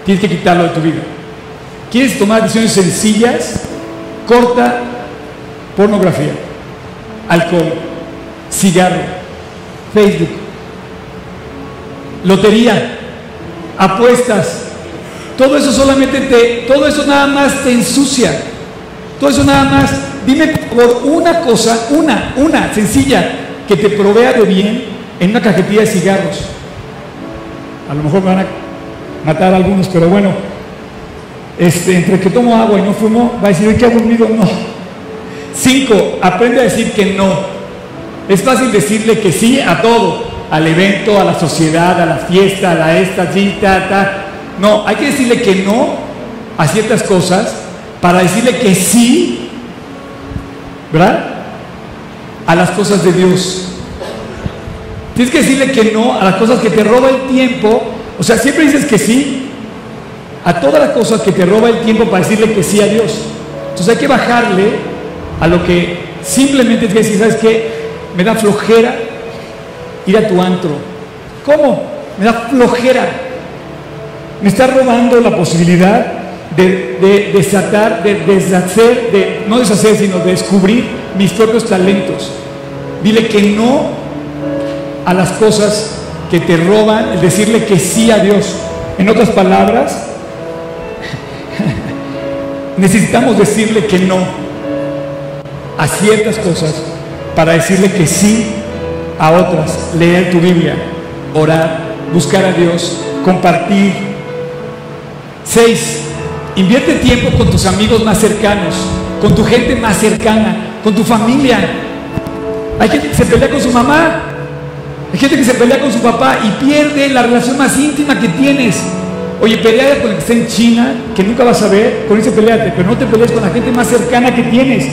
tienes que quitarlo de tu vida. ¿Quieres tomar decisiones sencillas? Corta pornografía, alcohol, cigarro, Facebook, lotería, apuestas. Todo eso solamente te, todo eso nada más te ensucia. Todo eso nada más, dime por favor una cosa, una, una sencilla, que te provea de bien en una cajetilla de cigarros. A lo mejor me van a matar algunos, pero bueno, este, entre que tomo agua y no fumo, va a decir, qué aburrido, no. Cinco, aprende a decir que no. Es fácil decirle que sí a todo, al evento, a la sociedad, a la fiesta, a la esta, cita, ta. No, hay que decirle que no a ciertas cosas para decirle que sí, ¿verdad? A las cosas de Dios. Tienes que decirle que no a las cosas que te roba el tiempo. O sea, siempre dices que sí a todas las cosas que te roba el tiempo para decirle que sí a Dios. Entonces hay que bajarle a lo que simplemente es que decir, ¿sabes qué? Me da flojera ir a tu antro. ¿Cómo? Me da flojera. Me está robando la posibilidad de, de desatar, de deshacer, de no deshacer, sino de descubrir mis propios talentos. Dile que no a las cosas que te roban, el decirle que sí a Dios. En otras palabras, necesitamos decirle que no a ciertas cosas para decirle que sí a otras. Leer tu Biblia, orar, buscar a Dios, compartir. Seis, invierte tiempo con tus amigos más cercanos, con tu gente más cercana, con tu familia. Hay gente que se pelea con su mamá, hay gente que se pelea con su papá y pierde la relación más íntima que tienes. Oye, pelea con el que está en China, que nunca vas a ver, con ese peleate, pero no te pelees con la gente más cercana que tienes.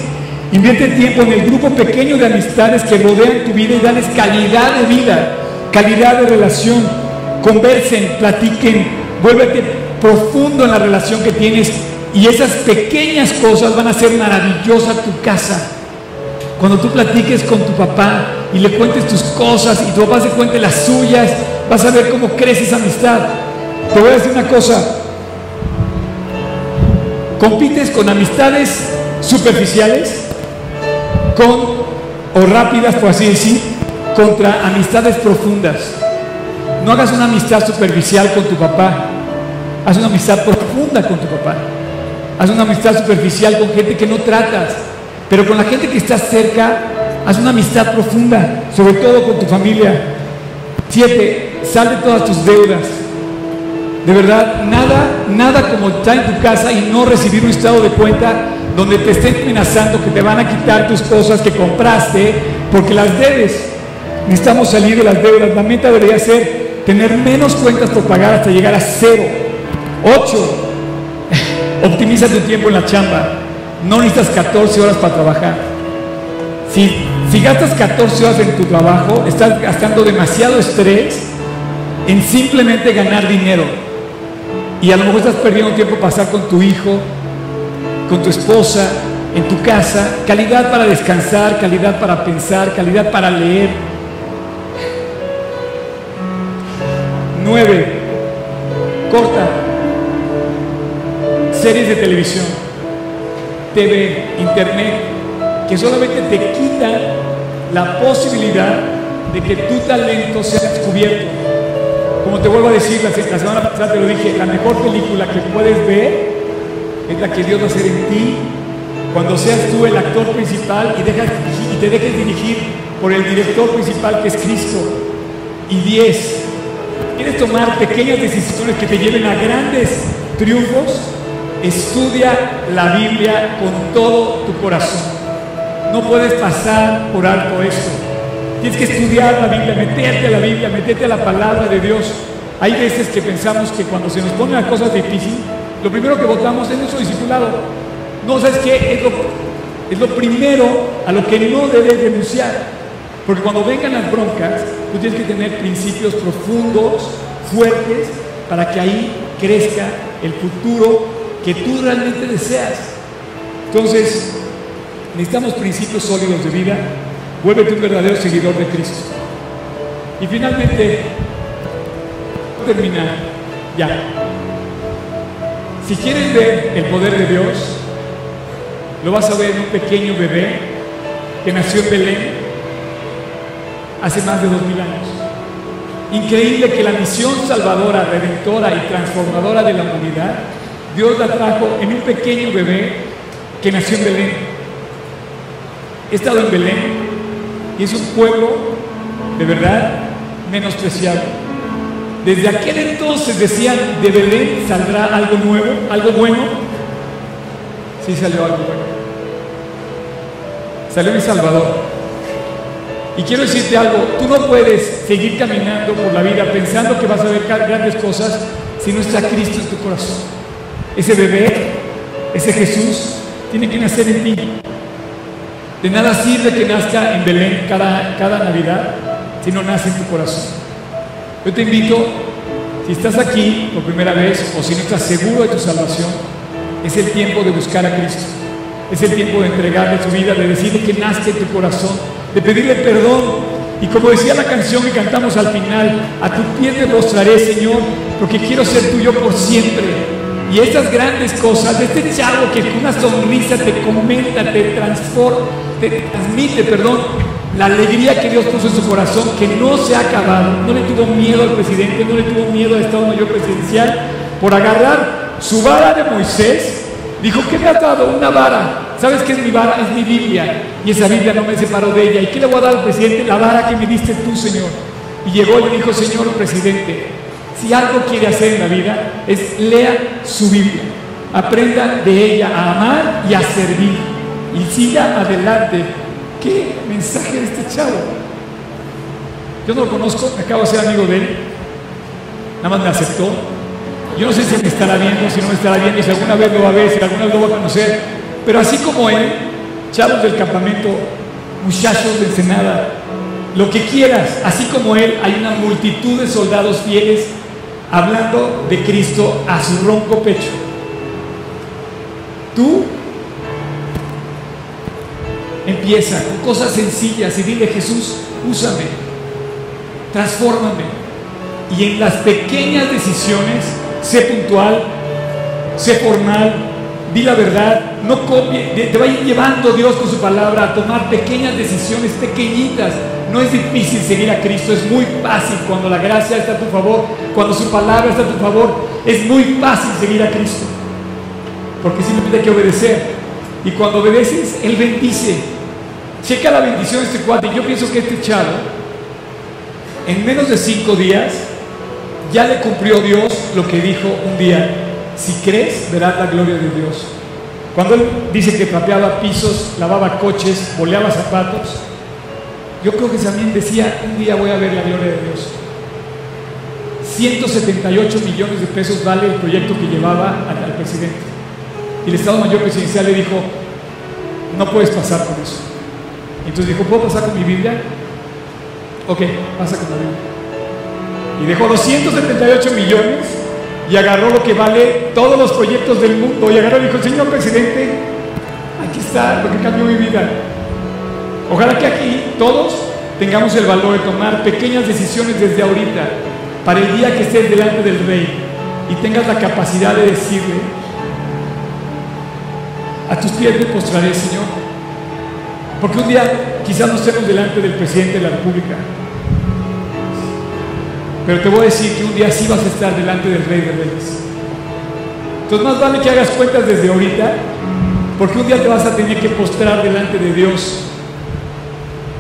Invierte tiempo en el grupo pequeño de amistades que rodean tu vida y dales calidad de vida, calidad de relación. Conversen, platiquen, vuélvete profundo en la relación que tienes y esas pequeñas cosas van a hacer maravillosa tu casa. Cuando tú platiques con tu papá y le cuentes tus cosas y tu papá se cuente las suyas, vas a ver cómo crece esa amistad. Te voy a decir una cosa. Compites con amistades superficiales, con, o rápidas, por así decir, contra amistades profundas. No hagas una amistad superficial con tu papá. Haz una amistad profunda con tu papá. Haz una amistad superficial con gente que no tratas. Pero con la gente que está cerca, haz una amistad profunda, sobre todo con tu familia. Siete, sal de todas tus deudas. De verdad, nada, nada como estar en tu casa y no recibir un estado de cuenta donde te estén amenazando que te van a quitar tus cosas que compraste porque las debes. Necesitamos salir de las deudas. La meta debería ser tener menos cuentas por pagar hasta llegar a cero. Ocho, optimiza tu tiempo en la chamba. No necesitas 14 horas para trabajar. Si, si gastas 14 horas en tu trabajo, estás gastando demasiado estrés en simplemente ganar dinero. Y a lo mejor estás perdiendo tiempo pasar con tu hijo, con tu esposa, en tu casa, calidad para descansar, calidad para pensar, calidad para leer. Nueve, corta, series de televisión, TV, internet, que solamente te quitan la posibilidad de que tu talento sea descubierto. Como te vuelvo a decir, la, semana pasada te lo dije, la mejor película que puedes ver es la que Dios va a hacer en ti cuando seas tú el actor principal y, dejas, y te dejes dirigir por el director principal que es Cristo. Y diez, ¿quieres tomar pequeñas decisiones que te lleven a grandes triunfos? Estudia la Biblia con todo tu corazón. No puedes pasar por alto esto. Tienes que estudiar la Biblia, meterte a la Biblia, meterte a la palabra de Dios. Hay veces que pensamos que cuando se nos ponen las cosas difíciles, lo primero que votamos es nuestro discipulado. No, ¿sabes qué? Es lo, es lo primero a lo que no debes denunciar. Porque cuando vengan las broncas, tú tienes que tener principios profundos, fuertes, para que ahí crezca el futuro que tú realmente deseas. Entonces, necesitamos principios sólidos de vida. Vuélvete un verdadero seguidor de Cristo. Y finalmente, terminar ya. Si quieres ver el poder de Dios, lo vas a ver en un pequeño bebé que nació en Belén hace más de dos mil años. Increíble que la misión salvadora, redentora y transformadora de la humanidad, Dios la trajo en un pequeño bebé que nació en Belén. He estado en Belén y es un pueblo de verdad menospreciado. Desde aquel entonces decían, de Belén saldrá algo nuevo, algo bueno. Sí salió algo bueno. Salió mi Salvador. Y quiero decirte algo, tú no puedes seguir caminando por la vida pensando que vas a ver grandes cosas si no está Cristo en tu corazón. Ese bebé, ese Jesús, tiene que nacer en ti. De nada sirve que nazca en Belén cada, cada Navidad si no nace en tu corazón. Yo te invito, si estás aquí por primera vez o si no estás seguro de tu salvación, es el tiempo de buscar a Cristo. Es el tiempo de entregarle tu vida, de decirle que nazca en tu corazón, de pedirle perdón. Y como decía la canción que cantamos al final, a tu pie te mostraré, Señor, porque quiero ser tuyo por siempre. Y estas grandes cosas, este chavo que con una sonrisa te comenta, te transforma, te transmite, perdón, la alegría que Dios puso en su corazón, que no se ha acabado. No le tuvo miedo al presidente, no le tuvo miedo al Estado Mayor Presidencial por agarrar su vara de Moisés. Dijo, ¿qué me ha dado? Una vara. ¿Sabes qué es mi vara? Es mi Biblia. Y esa Biblia no me separó de ella. ¿Y qué le voy a dar al presidente? La vara que me diste tú, Señor. Y llegó y dijo, Señor presidente, si algo quiere hacer en la vida, es lea su Biblia. Aprenda de ella a amar y a servir. Y siga adelante ¿Qué mensaje de este chavo? Yo no lo conozco, me acabo de ser amigo de él. Nada más me aceptó. Yo no sé si me estará viendo, si no me estará viendo, si alguna vez lo va a ver, si alguna vez lo va a conocer. Pero así como él, chavos del campamento, muchachos de Ensenada, lo que quieras, así como él, hay una multitud de soldados fieles hablando de Cristo a su ronco pecho. Tú Empieza con cosas sencillas y dile, Jesús, úsame, transfórmame. Y en las pequeñas decisiones, sé puntual, sé formal, di la verdad, no copie, te va a ir llevando Dios con su palabra a tomar pequeñas decisiones pequeñitas. No es difícil seguir a Cristo, es muy fácil cuando la gracia está a tu favor, cuando su palabra está a tu favor, es muy fácil seguir a Cristo. Porque simplemente hay que obedecer. Y cuando obedeces, Él bendice. Checa la bendición de este cuate. Yo pienso que este chavo, en menos de cinco días, ya le cumplió Dios lo que dijo un día. Si crees, verás la gloria de Dios. Cuando él dice que trapeaba pisos, lavaba coches, boleaba zapatos, yo creo que también decía, un día voy a ver la gloria de Dios. 178 millones de pesos vale el proyecto que llevaba al, presidente. Y el Estado Mayor Presidencial le dijo, no puedes pasar por eso. Entonces dijo, ¿puedo pasar con mi Biblia? Ok, pasa con la Biblia. Y dejó 278 millones y agarró lo que vale todos los proyectos del mundo. Y agarró y dijo, señor presidente, aquí está lo que cambió mi vida. Ojalá que aquí todos tengamos el valor de tomar pequeñas decisiones desde ahorita para el día que estés delante del rey y tengas la capacidad de decirle, a tus pies me postraré, Señor porque un día quizás no estemos delante del presidente de la República. Pero te voy a decir que un día sí vas a estar delante del Rey de Reyes. Entonces más vale que hagas cuentas desde ahorita, porque un día te vas a tener que postrar delante de Dios.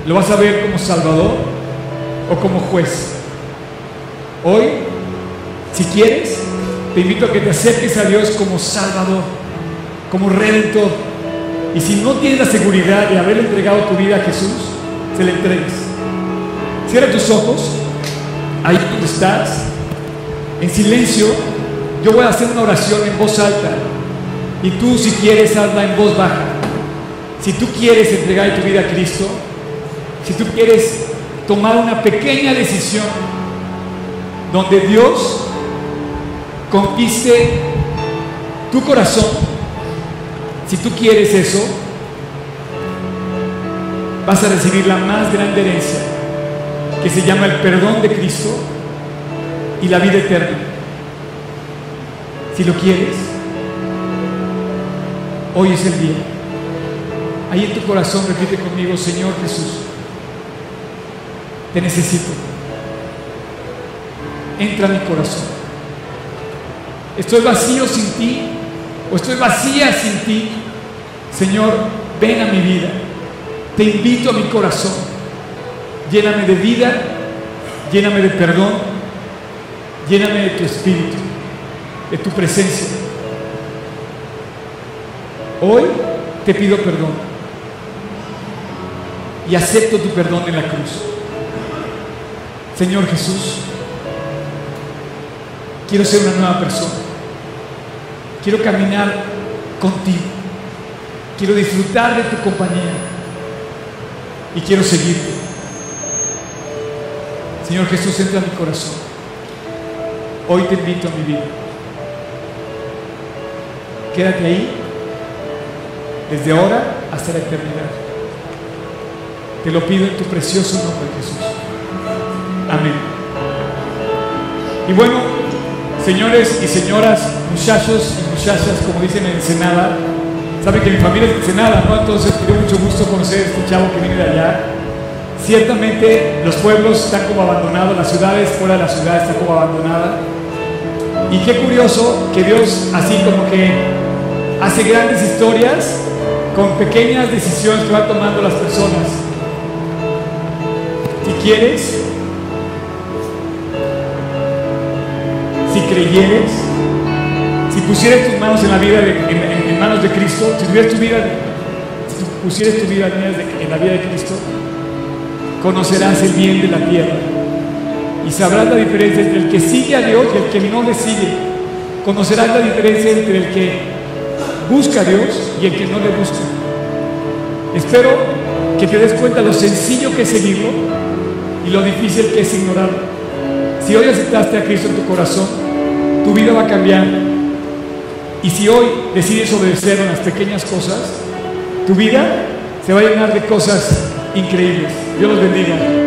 Lo vas a ver como Salvador o como juez. Hoy, si quieres, te invito a que te acerques a Dios como Salvador, como Redentor y si no tienes la seguridad de haber entregado tu vida a Jesús, se le entregues. Cierra tus ojos, ahí donde estás, en silencio. Yo voy a hacer una oración en voz alta y tú si quieres hazla en voz baja. Si tú quieres entregar tu vida a Cristo, si tú quieres tomar una pequeña decisión donde Dios conquiste Tu corazón, si tú quieres eso, vas a recibir la más grande herencia, que se llama el perdón de Cristo y la vida eterna. Si lo quieres, hoy es el día. Ahí en tu corazón repite conmigo, Señor Jesús, te necesito. Entra en mi corazón. Estoy vacío sin ti o estoy vacía sin ti. Señor, ven a mi vida. Te invito a mi corazón. Lléname de vida, lléname de perdón, lléname de tu espíritu, de tu presencia. Hoy te pido perdón y acepto tu perdón en la cruz. Señor Jesús, quiero ser una nueva persona. Quiero caminar contigo. Quiero disfrutar de tu compañía. Y quiero seguirte. Señor Jesús, entra en mi corazón. Hoy te invito a mi vida. Quédate ahí desde ahora hasta la eternidad. Te lo pido en tu precioso nombre, Jesús. Amén. Y bueno, señores y señoras, muchachos y muchachas, como dicen en Ensenada, saben que mi familia es Ensenada, ¿no? Entonces me dio mucho gusto conocer este chavo que viene de allá. Ciertamente los pueblos están como abandonados, las ciudades fuera de la ciudad están como abandonadas. Y qué curioso que Dios así como que hace grandes historias con pequeñas decisiones que van tomando las personas. Si quieres, si creyeres, si pusieras tus manos en la vida de, en, manos de Cristo, si tuvieras tu vida, si pusieras tu vida en la vida de Cristo, conocerás el bien de la tierra y sabrás la diferencia entre el que sigue a Dios y el que no le sigue. Conocerás la diferencia entre el que busca a Dios y el que no le busca. Espero que te des cuenta lo sencillo que es seguirlo y lo difícil que es ignorarlo. Si hoy aceptaste a Cristo en tu corazón, tu vida va a cambiar. Y si hoy decides obedecer en las pequeñas cosas, tu vida se va a llenar de cosas increíbles. Dios los bendiga.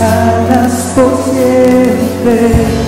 Alas por.